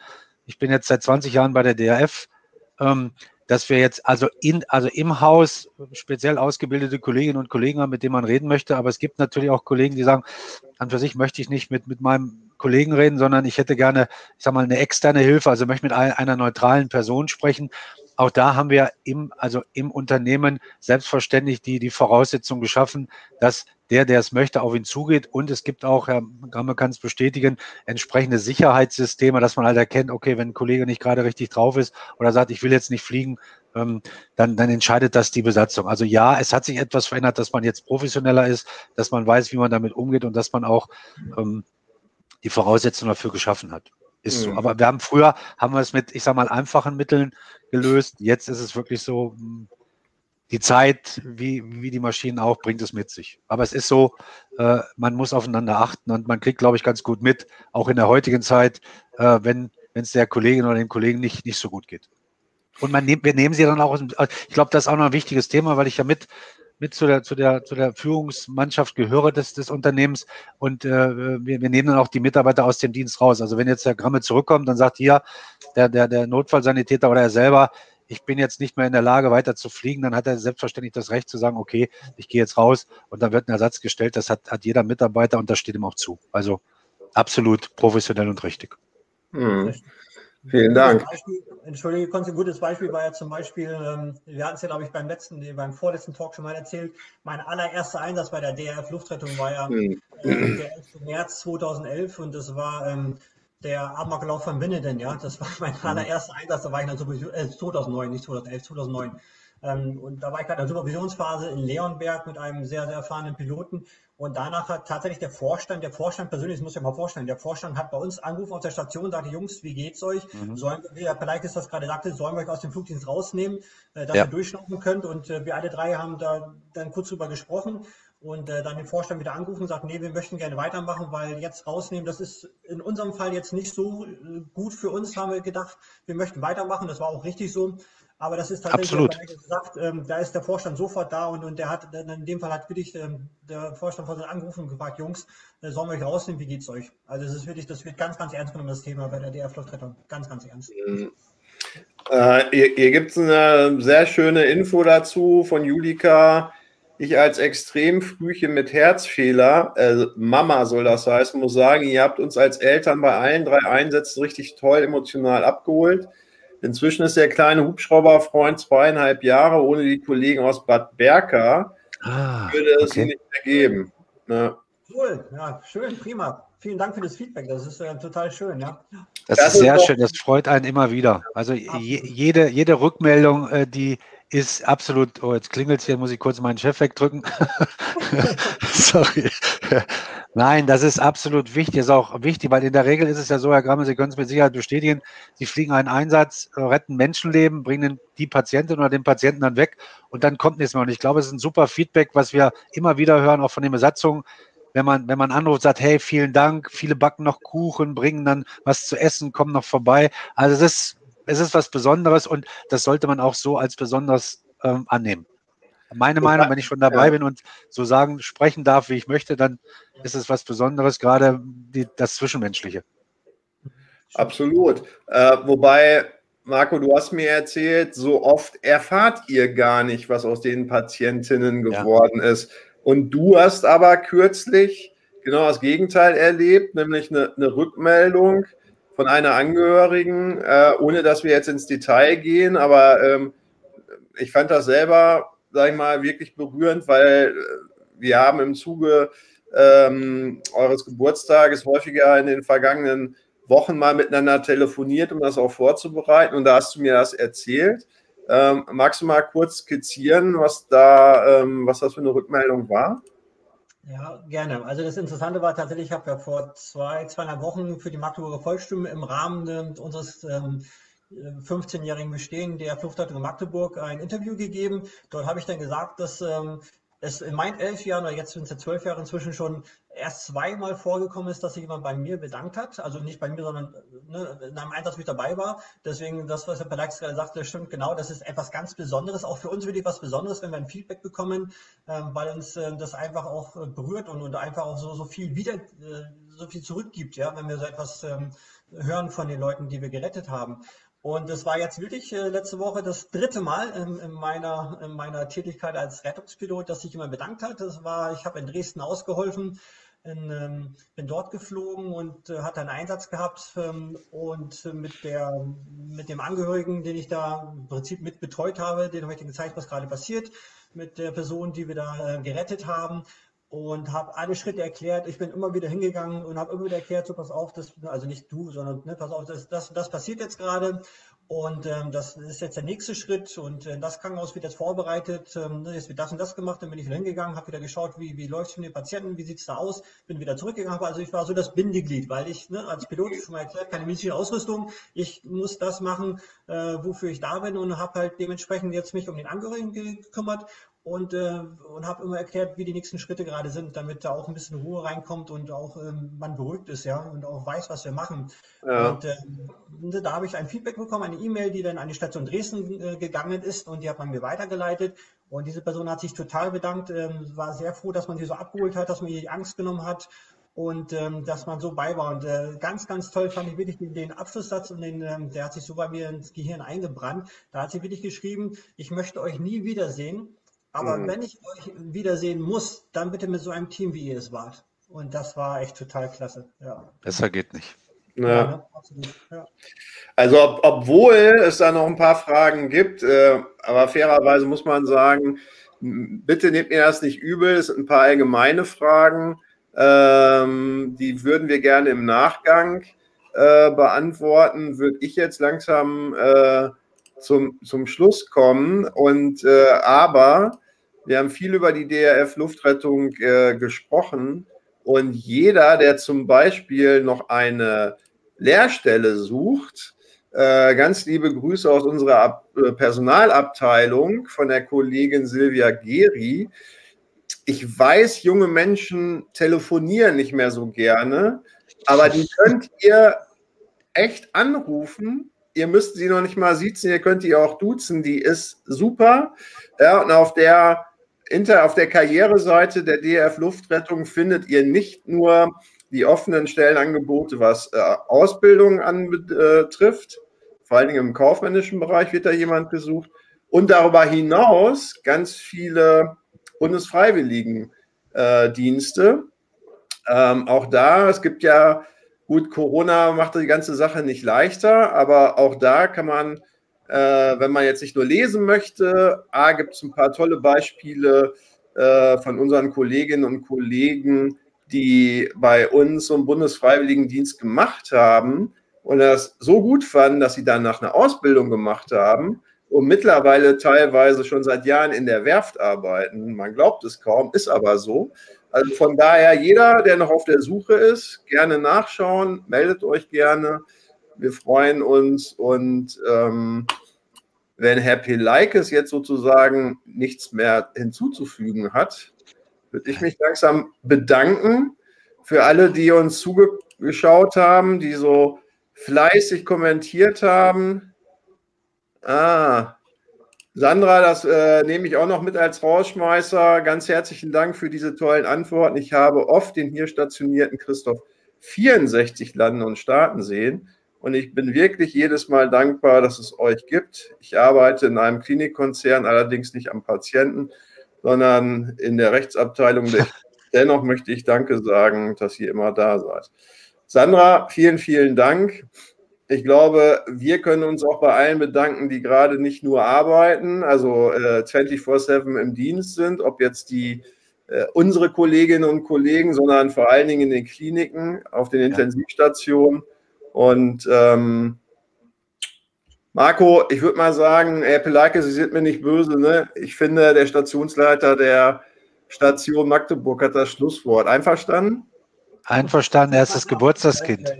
ich bin jetzt seit 20 Jahren bei der DRF. Ähm, dass wir jetzt also in, also im Haus speziell ausgebildete Kolleginnen und Kollegen haben, mit denen man reden möchte. Aber es gibt natürlich auch Kollegen, die sagen, an für sich möchte ich nicht mit, mit meinem Kollegen reden, sondern ich hätte gerne, ich sag mal, eine externe Hilfe, also möchte mit einer neutralen Person sprechen. auch da haben wir im, also im Unternehmen selbstverständlich die, die Voraussetzung geschaffen, dass der, der es möchte, auf ihn zugeht. Und es gibt auch, Herr Gramme kann es bestätigen, entsprechende Sicherheitssysteme, dass man halt erkennt, okay, wenn ein Kollege nicht gerade richtig drauf ist oder sagt, ich will jetzt nicht fliegen, ähm, dann, dann entscheidet das die Besatzung. Also ja, es hat sich etwas verändert, dass man jetzt professioneller ist, dass man weiß, wie man damit umgeht und dass man auch ähm, die Voraussetzungen dafür geschaffen hat. Ist so. Mhm. Aber wir haben früher, haben wir es mit, ich sag mal, einfachen Mitteln gelöst. Jetzt ist es wirklich so, die Zeit, wie, wie die Maschinen auch, bringt es mit sich. Aber es ist so, äh, man muss aufeinander achten und man kriegt, glaube ich, ganz gut mit, auch in der heutigen Zeit, äh, wenn es der Kollegin oder dem Kollegen nicht, nicht so gut geht. Und man nehm, wir nehmen sie dann auch, ich glaube, das ist auch noch ein wichtiges Thema, weil ich ja mit, mit zu der, zu der, zu der Führungsmannschaft gehöre des, des Unternehmens und äh, wir, wir nehmen dann auch die Mitarbeiter aus dem Dienst raus. Also wenn jetzt der Gramme zurückkommt, dann sagt hier der, der, der Notfallsanitäter oder er selber, ich bin jetzt nicht mehr in der Lage, weiter zu fliegen, dann hat er selbstverständlich das Recht zu sagen, okay, ich gehe jetzt raus und dann wird ein Ersatz gestellt. Das hat, hat jeder Mitarbeiter und das steht ihm auch zu. Also absolut professionell und richtig. Hm. Vielen Dank. Beispiel, Entschuldige, Konzi, ein gutes Beispiel war ja zum Beispiel, ähm, wir hatten es ja, glaube ich, beim letzten, beim vorletzten Talk schon mal erzählt, mein allererster Einsatz bei der DRF Luftrettung war ja hm. äh, der 11. März 2011 und das war ähm, der Amoklauf von Winnenden, ja, das war mein mhm. allererster Einsatz, da war ich dann sowieso, äh, 2009, nicht 2011, 2009. Ähm, und da war ich gerade in der Supervisionsphase in Leonberg mit einem sehr, sehr erfahrenen Piloten. Und danach hat tatsächlich der Vorstand, der Vorstand persönlich, das muss ich mal vorstellen, der Vorstand hat bei uns angerufen auf der Station, sagte, Jungs, wie geht's euch? Mhm. Sollen, wie Herr Peleikis das gerade sagte, sollen wir euch aus dem Flugdienst rausnehmen, äh, dass ja. ihr durchschnaufen könnt? Und äh, wir alle drei haben da dann kurz drüber gesprochen und äh, dann den Vorstand wieder angerufen und sagt, nee, wir möchten gerne weitermachen, weil jetzt rausnehmen, das ist in unserem Fall jetzt nicht so äh, gut für uns, haben wir gedacht, wir möchten weitermachen, das war auch richtig so. Aber das ist tatsächlich, Absolut. gesagt, ähm, da ist der Vorstand sofort da und, und der hat, in dem Fall hat wirklich ähm, der Vorstand von angerufen und gefragt, Jungs, äh, sollen wir euch rausnehmen, wie geht's euch? Also es ist wirklich, das wird ganz, ganz ernst genommen, das Thema bei der DF-Luftrettung. Ganz, ganz ernst. Mhm. Äh, hier hier gibt es eine sehr schöne Info dazu von Julika ich als Extremfrühchen mit Herzfehler, äh, Mama soll das heißen, muss sagen, ihr habt uns als Eltern bei allen drei Einsätzen richtig toll emotional abgeholt. Inzwischen ist der kleine Hubschrauberfreund zweieinhalb Jahre. Ohne die Kollegen aus Bad Berka ah, würde es okay. nicht mehr geben. Ja. Cool, ja, schön, prima. Vielen Dank für das Feedback. Das ist äh, total schön, ja. Das, das ist sehr schön. Das freut einen immer wieder. Also je, jede, jede Rückmeldung, äh, die ist absolut, oh, jetzt klingelt es hier, muss ich kurz meinen Chef wegdrücken. Sorry. Nein, das ist absolut wichtig, ist auch wichtig, weil in der Regel ist es ja so, Herr Gramme, Sie können es mit Sicherheit bestätigen, Sie fliegen einen Einsatz, retten Menschenleben, bringen die Patientin oder den Patienten dann weg und dann kommt nichts mehr. Und ich glaube, es ist ein super Feedback, was wir immer wieder hören, auch von den Besatzungen, wenn man, wenn man anruft, sagt, hey, vielen Dank, viele backen noch Kuchen, bringen dann was zu essen, kommen noch vorbei. Also es ist es ist was Besonderes und das sollte man auch so als besonders ähm, annehmen. Meine Meinung, wenn ich schon dabei ja. bin und so sagen, sprechen darf, wie ich möchte, dann ist es was Besonderes, gerade die, das Zwischenmenschliche. Absolut. Äh, wobei, Marco, du hast mir erzählt, so oft erfahrt ihr gar nicht, was aus den Patientinnen geworden ja. ist. Und du hast aber kürzlich genau das Gegenteil erlebt, nämlich eine, eine Rückmeldung, von einer Angehörigen, äh, ohne dass wir jetzt ins Detail gehen, aber ähm, ich fand das selber, sag ich mal, wirklich berührend, weil äh, wir haben im Zuge ähm, eures Geburtstages häufiger in den vergangenen Wochen mal miteinander telefoniert, um das auch vorzubereiten. Und da hast du mir das erzählt. Ähm, magst du mal kurz skizzieren, was da, ähm, was das für eine Rückmeldung war? Ja, gerne. Also das Interessante war tatsächlich, ich habe ja vor zwei, zweieinhalb Wochen für die Magdeburger Volksstimme im Rahmen unseres ähm, 15-jährigen Bestehen der Fluchtrettung Magdeburg ein Interview gegeben. Dort habe ich dann gesagt, dass ähm, es in meinen elf Jahren, oder jetzt sind es ja zwölf Jahre inzwischen schon, erst zweimal vorgekommen ist, dass sich jemand bei mir bedankt hat. Also nicht bei mir, sondern ne, in einem Einsatz, ich dabei war. Deswegen, das, was Herr Pelax gerade sagte, stimmt genau. Das ist etwas ganz Besonderes. Auch für uns wirklich was Besonderes, wenn wir ein Feedback bekommen, ähm, weil uns äh, das einfach auch äh, berührt und, und einfach auch so, so viel wieder, äh, so viel zurückgibt, ja, wenn wir so etwas ähm, hören von den Leuten, die wir gerettet haben. Und es war jetzt wirklich äh, letzte Woche das dritte Mal in, in, meiner, in meiner Tätigkeit als Rettungspilot, dass sich jemand bedankt hat. Das war, ich habe in Dresden ausgeholfen in, ähm, bin dort geflogen und äh, hatte einen Einsatz gehabt ähm, und mit, der, mit dem Angehörigen, den ich da im Prinzip mit betreut habe, den habe ich gezeigt, was gerade passiert, mit der Person, die wir da äh, gerettet haben und habe alle Schritte erklärt. Ich bin immer wieder hingegangen und habe immer wieder erklärt, so pass auf, das, also nicht du, sondern ne, pass auf, das, das, das passiert jetzt gerade und ähm, das ist jetzt der nächste Schritt und äh, das Krankenhaus wird jetzt vorbereitet. Ähm, ne, jetzt wird das und das gemacht. Dann bin ich wieder hingegangen, habe wieder geschaut, wie, wie läuft es mit den Patienten, wie sieht es da aus. Bin wieder zurückgegangen. Also ich war so das Bindeglied, weil ich ne, als Pilot schon mal erklärt, keine medizinische Ausrüstung. Ich muss das machen, äh, wofür ich da bin und habe halt dementsprechend jetzt mich um den Angehörigen gekümmert und, äh, und habe immer erklärt, wie die nächsten Schritte gerade sind, damit da auch ein bisschen Ruhe reinkommt und auch ähm, man beruhigt ist, ja, und auch weiß, was wir machen. Ja. Und äh, da habe ich ein Feedback bekommen, eine E-Mail, die dann an die Station Dresden äh, gegangen ist und die hat man mir weitergeleitet. Und diese Person hat sich total bedankt, äh, war sehr froh, dass man sie so abgeholt hat, dass man ihr die Angst genommen hat und ähm, dass man so bei war. Und äh, ganz, ganz toll fand ich wirklich den, den Abschlusssatz und den, ähm, der hat sich so bei mir ins Gehirn eingebrannt. Da hat sie wirklich geschrieben, ich möchte euch nie wiedersehen aber mhm. wenn ich euch wiedersehen muss, dann bitte mit so einem Team, wie ihr es wart. Und das war echt total klasse. Ja. Besser geht nicht. Ja. Ja, ja. Also ob, obwohl es da noch ein paar Fragen gibt, äh, aber fairerweise muss man sagen, bitte nehmt mir das nicht übel, es sind ein paar allgemeine Fragen, ähm, die würden wir gerne im Nachgang äh, beantworten, würde ich jetzt langsam äh, zum, zum Schluss kommen. Und äh, aber wir haben viel über die DRF-Luftrettung äh, gesprochen. Und jeder, der zum Beispiel noch eine Lehrstelle sucht, äh, ganz liebe Grüße aus unserer Ab äh, Personalabteilung von der Kollegin Silvia Geri. Ich weiß, junge Menschen telefonieren nicht mehr so gerne, aber die könnt ihr echt anrufen ihr müsst sie noch nicht mal siezen, ihr könnt die auch duzen, die ist super. Ja, und auf der, Inter, auf der Karriereseite der DF Luftrettung findet ihr nicht nur die offenen Stellenangebote, was äh, Ausbildung anbetrifft, vor allen Dingen im kaufmännischen Bereich wird da jemand gesucht, und darüber hinaus ganz viele Bundesfreiwilligendienste. Äh, ähm, auch da, es gibt ja Gut, Corona macht die ganze Sache nicht leichter, aber auch da kann man, äh, wenn man jetzt nicht nur lesen möchte, A, gibt es ein paar tolle Beispiele äh, von unseren Kolleginnen und Kollegen, die bei uns so einen Bundesfreiwilligendienst gemacht haben und das so gut fanden, dass sie danach eine Ausbildung gemacht haben und mittlerweile teilweise schon seit Jahren in der Werft arbeiten. Man glaubt es kaum, ist aber so. Also von daher, jeder, der noch auf der Suche ist, gerne nachschauen, meldet euch gerne. Wir freuen uns und ähm, wenn Herr Pelaikes jetzt sozusagen nichts mehr hinzuzufügen hat, würde ich mich langsam bedanken für alle, die uns zugeschaut haben, die so fleißig kommentiert haben. Ah, Sandra, das äh, nehme ich auch noch mit als Rausschmeißer. Ganz herzlichen Dank für diese tollen Antworten. Ich habe oft den hier stationierten Christoph 64 landen und starten sehen. Und ich bin wirklich jedes Mal dankbar, dass es euch gibt. Ich arbeite in einem Klinikkonzern, allerdings nicht am Patienten, sondern in der Rechtsabteilung. Dennoch möchte ich Danke sagen, dass ihr immer da seid. Sandra, vielen, vielen Dank ich glaube, wir können uns auch bei allen bedanken, die gerade nicht nur arbeiten, also äh, 24-7 im Dienst sind, ob jetzt die äh, unsere Kolleginnen und Kollegen, sondern vor allen Dingen in den Kliniken, auf den Intensivstationen. Und ähm, Marco, ich würde mal sagen, Herr Pelaike, Sie sind mir nicht böse. Ne? Ich finde, der Stationsleiter der Station Magdeburg hat das Schlusswort. Einverstanden? Einverstanden, er ist das Geburtstagskind.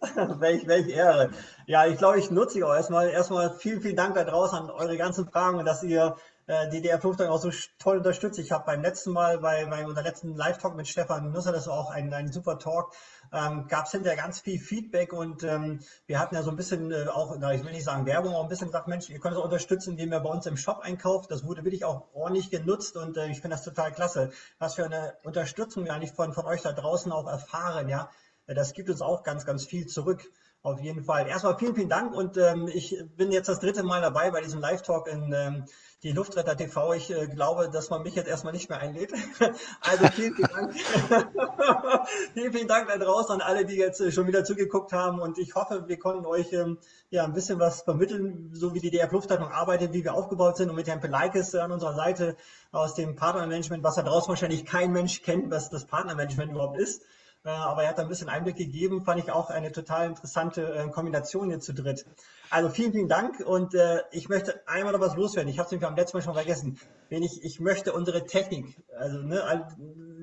welch, welch Ehre. Ja, ich glaube, ich nutze ich auch erstmal. Erstmal vielen, vielen Dank da draußen an eure ganzen Fragen und dass ihr äh, die DR Flugzeug auch so toll unterstützt. Ich habe beim letzten Mal, bei, bei unserem letzten Live-Talk mit Stefan Nusser, das war auch ein, ein super Talk, ähm, gab es hinterher ganz viel Feedback und ähm, wir hatten ja so ein bisschen äh, auch, na, ich will nicht sagen Werbung, aber ein bisschen gesagt, Mensch, ihr könnt uns unterstützen, indem ihr bei uns im Shop einkauft. Das wurde wirklich auch ordentlich genutzt und äh, ich finde das total klasse, was für eine Unterstützung wir eigentlich von, von euch da draußen auch erfahren, ja das gibt uns auch ganz, ganz viel zurück. Auf jeden Fall. Erstmal vielen, vielen Dank und ähm, ich bin jetzt das dritte Mal dabei bei diesem Live-Talk in ähm, die Luftretter TV. Ich äh, glaube, dass man mich jetzt erstmal nicht mehr einlädt. also vielen, vielen Dank. vielen, vielen Dank da draußen an alle, die jetzt äh, schon wieder zugeguckt haben. Und ich hoffe, wir konnten euch ähm, ja ein bisschen was vermitteln, so wie die DF Luftrettung arbeitet, wie wir aufgebaut sind und mit Herrn Pelaikis an unserer Seite aus dem Partnermanagement, was da draußen wahrscheinlich kein Mensch kennt, was das Partnermanagement überhaupt ist. Äh, aber er hat ein bisschen Einblick gegeben, fand ich auch eine total interessante äh, Kombination hier zu dritt. Also vielen, vielen Dank und äh, ich möchte einmal noch was loswerden. Ich habe es nämlich am letzten Mal schon vergessen. Wenn ich, ich möchte unsere Technik, also ne,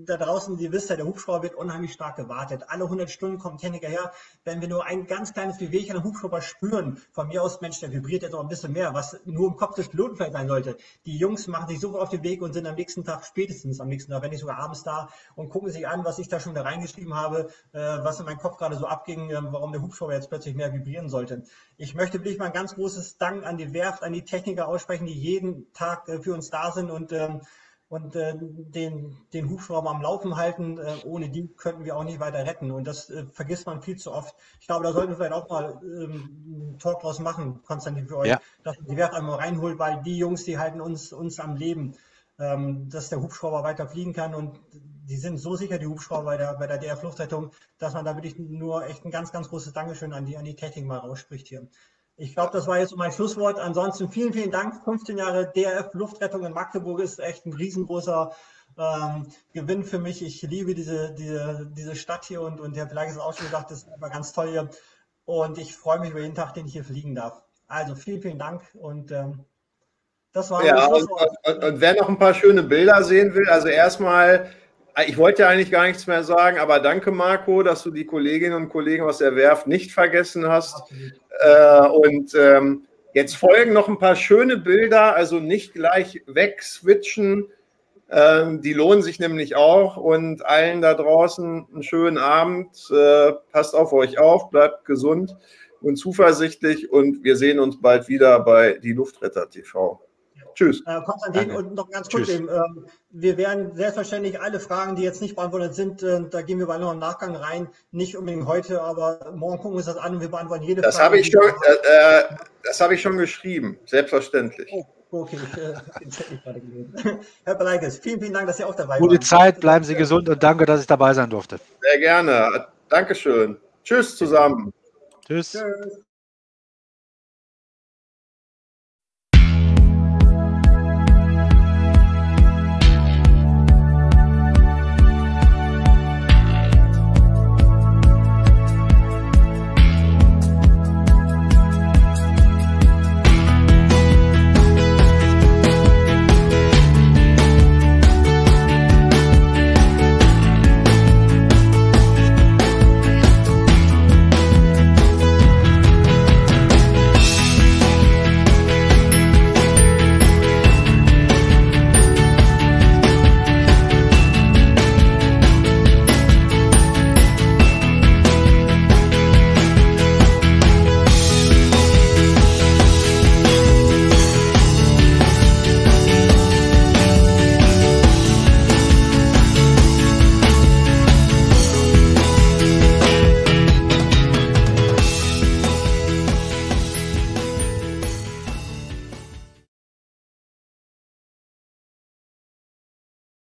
da draußen, ihr wisst ja, der Hubschrauber wird unheimlich stark gewartet. Alle 100 Stunden kommt Techniker her. Wenn wir nur ein ganz kleines Bewegchen am Hubschrauber spüren, von mir aus, Mensch, der vibriert jetzt auch ein bisschen mehr, was nur im Kopf des Piloten vielleicht sein sollte. Die Jungs machen sich sofort auf den Weg und sind am nächsten Tag, spätestens am nächsten Tag, wenn nicht sogar abends da und gucken sich an, was ich da schon da reingeschrieben habe, äh, was in meinem Kopf gerade so abging, äh, warum der Hubschrauber jetzt plötzlich mehr vibrieren sollte. Ich möchte wirklich mal ein ganz großes Dank an die Werft, an die Techniker aussprechen, die jeden Tag äh, für uns da sind und, ähm, und äh, den, den Hubschrauber am Laufen halten. Äh, ohne die könnten wir auch nicht weiter retten. Und das vergisst man viel zu oft. Ich glaube, da sollten wir vielleicht auch mal ähm, einen Talk draus machen, Konstantin, für euch, ja. dass die Werft einmal reinholt, weil die Jungs, die halten uns, uns am Leben, ähm, dass der Hubschrauber weiter fliegen kann und die sind so sicher, die Hubschrauber bei der, bei der DR Fluchtrettung, dass man da wirklich nur echt ein ganz, ganz großes Dankeschön an die, an die Technik mal ausspricht hier. Ich glaube, das war jetzt mein Schlusswort. Ansonsten vielen, vielen Dank. 15 Jahre DRF Luftrettung in Magdeburg ist echt ein riesengroßer ähm, Gewinn für mich. Ich liebe diese, diese, diese Stadt hier und, und der Verlag ist auch schon gesagt, das ist einfach ganz toll hier. Und ich freue mich über jeden Tag, den ich hier fliegen darf. Also vielen, vielen Dank und ähm, das war ja, und, und, und, wer noch ein paar schöne Bilder sehen will, also erstmal ich wollte ja eigentlich gar nichts mehr sagen, aber danke, Marco, dass du die Kolleginnen und Kollegen aus der Werft nicht vergessen hast. Äh, und ähm, jetzt folgen noch ein paar schöne Bilder, also nicht gleich wegswitchen. Ähm, die lohnen sich nämlich auch. Und allen da draußen einen schönen Abend. Äh, passt auf euch auf, bleibt gesund und zuversichtlich. Und wir sehen uns bald wieder bei Die Luftretter TV. Tschüss. Äh, Konstantin, Danke. und noch ganz kurz eben, ähm, wir werden selbstverständlich alle Fragen, die jetzt nicht beantwortet sind, äh, da gehen wir bei noch im Nachgang rein, nicht unbedingt heute, aber morgen gucken wir uns das an und wir beantworten jede das Frage. Ich schon, äh, äh, das habe ich schon geschrieben, selbstverständlich. Oh. Okay, ich äh, Chat nicht gerade gelesen. Herr Beleikes, vielen, vielen Dank, dass Sie auch dabei waren. Gute Zeit, bleiben Sie gesund und danke, dass ich dabei sein durfte. Sehr gerne. Dankeschön. Tschüss zusammen. Tschüss. Tschüss.